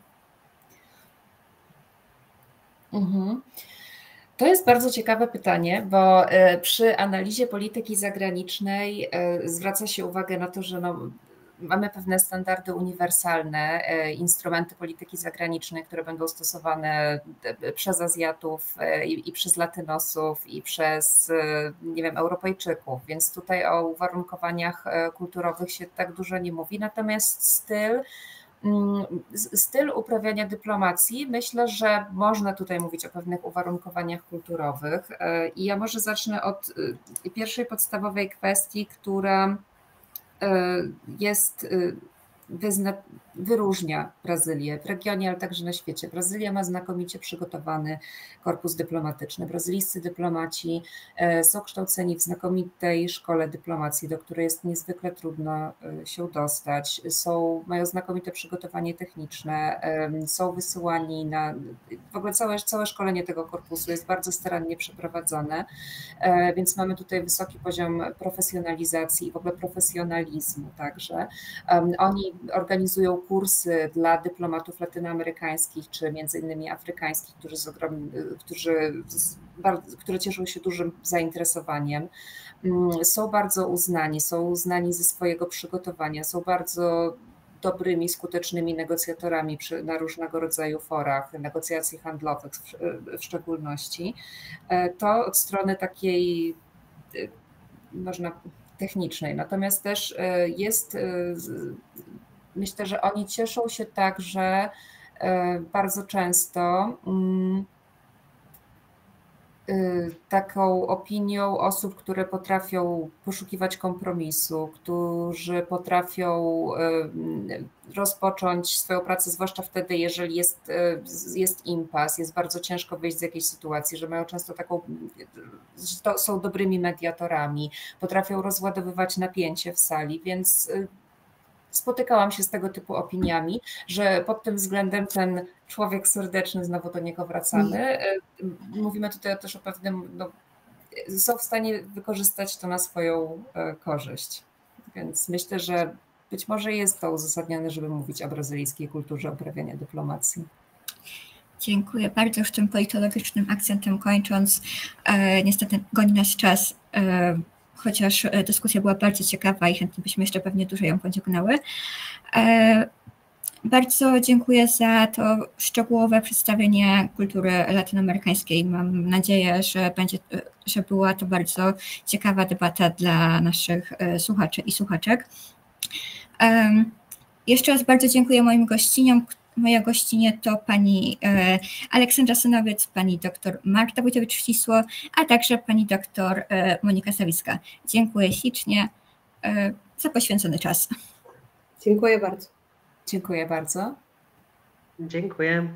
Mhm. To jest bardzo ciekawe pytanie, bo e, przy analizie polityki zagranicznej e, zwraca się uwagę na to, że no, mamy pewne standardy uniwersalne, instrumenty polityki zagranicznej, które będą stosowane przez Azjatów i, i przez Latynosów i przez, nie wiem, Europejczyków, więc tutaj o uwarunkowaniach kulturowych się tak dużo nie mówi, natomiast styl, styl uprawiania dyplomacji, myślę, że można tutaj mówić o pewnych uwarunkowaniach kulturowych. E, I ja może zacznę od y, pierwszej podstawowej kwestii, która e, jest y, wyzna, wyróżnia Brazylię w regionie, ale także na świecie. Brazylia ma znakomicie przygotowany korpus dyplomatyczny. Brazylijscy dyplomaci e, są kształceni w znakomitej szkole dyplomacji, do której jest niezwykle trudno e, się dostać. Są, mają znakomite przygotowanie techniczne, są wysyłani na. W ogóle całe, całe szkolenie tego korpusu jest bardzo starannie przeprowadzone, e, więc mamy tutaj wysoki poziom profesjonalizacji i w ogóle profesjonalizmu także. Oni organizują kursy dla dyplomatów latynoamerykańskich czy między innymi afrykańskich, którzy, z ogrom, którzy bardzo, cieszą się dużym zainteresowaniem. Mm, są bardzo uznani, są uznani ze swojego przygotowania, są bardzo dobrymi, skutecznymi negocjatorami przy, na różnego rodzaju forach, negocjacji handlowych w, w szczególności. E, to od strony takiej e, można technicznej. Natomiast też e, jest myślę, że oni cieszą się także e, bardzo często mm, y, taką opinią osób, które potrafią poszukiwać kompromisu, którzy potrafią y, rozpocząć swoją pracę, zwłaszcza wtedy, jeżeli jest, jest impas, jest bardzo ciężko wyjść z jakiejś sytuacji, że mają często taką, są dobrymi mediatorami, potrafią rozładowywać napięcie w sali, więc spotykałam się z tego typu opiniami, że pod tym względem ten człowiek serdeczny, znowu do niego wracamy, e, mówimy tutaj też o pewnym, no, są w stanie wykorzystać to na swoją e, korzyść. Więc myślę, że być może jest to uzasadnione, żeby mówić o brazylijskiej kulturze uprawiania dyplomacji. Dziękuję bardzo. Już tym politologicznym akcentem kończąc, e, niestety goni nas czas. E, chociaż e, dyskusja była bardzo ciekawa i chętnie byśmy jeszcze pewnie dłużej ją pociągnęły. E, bardzo dziękuję za to szczegółowe przedstawienie kultury latynoamerykańskiej. Mam nadzieję, że będzie, e, że była to bardzo ciekawa debata dla naszych słuchaczy i słuchaczek. Jeszcze raz bardzo dziękuję moim gościniom, Moja gościnie to pani e, Aleksandra Sonowiec, pani doktor Marta Wójtowicz-Ścisło, a także pani doktor e, Monika Sawicka. Dziękuję ślicznie e, za poświęcony czas. Dziękuję bardzo. Dziękuję bardzo. Dziękuję.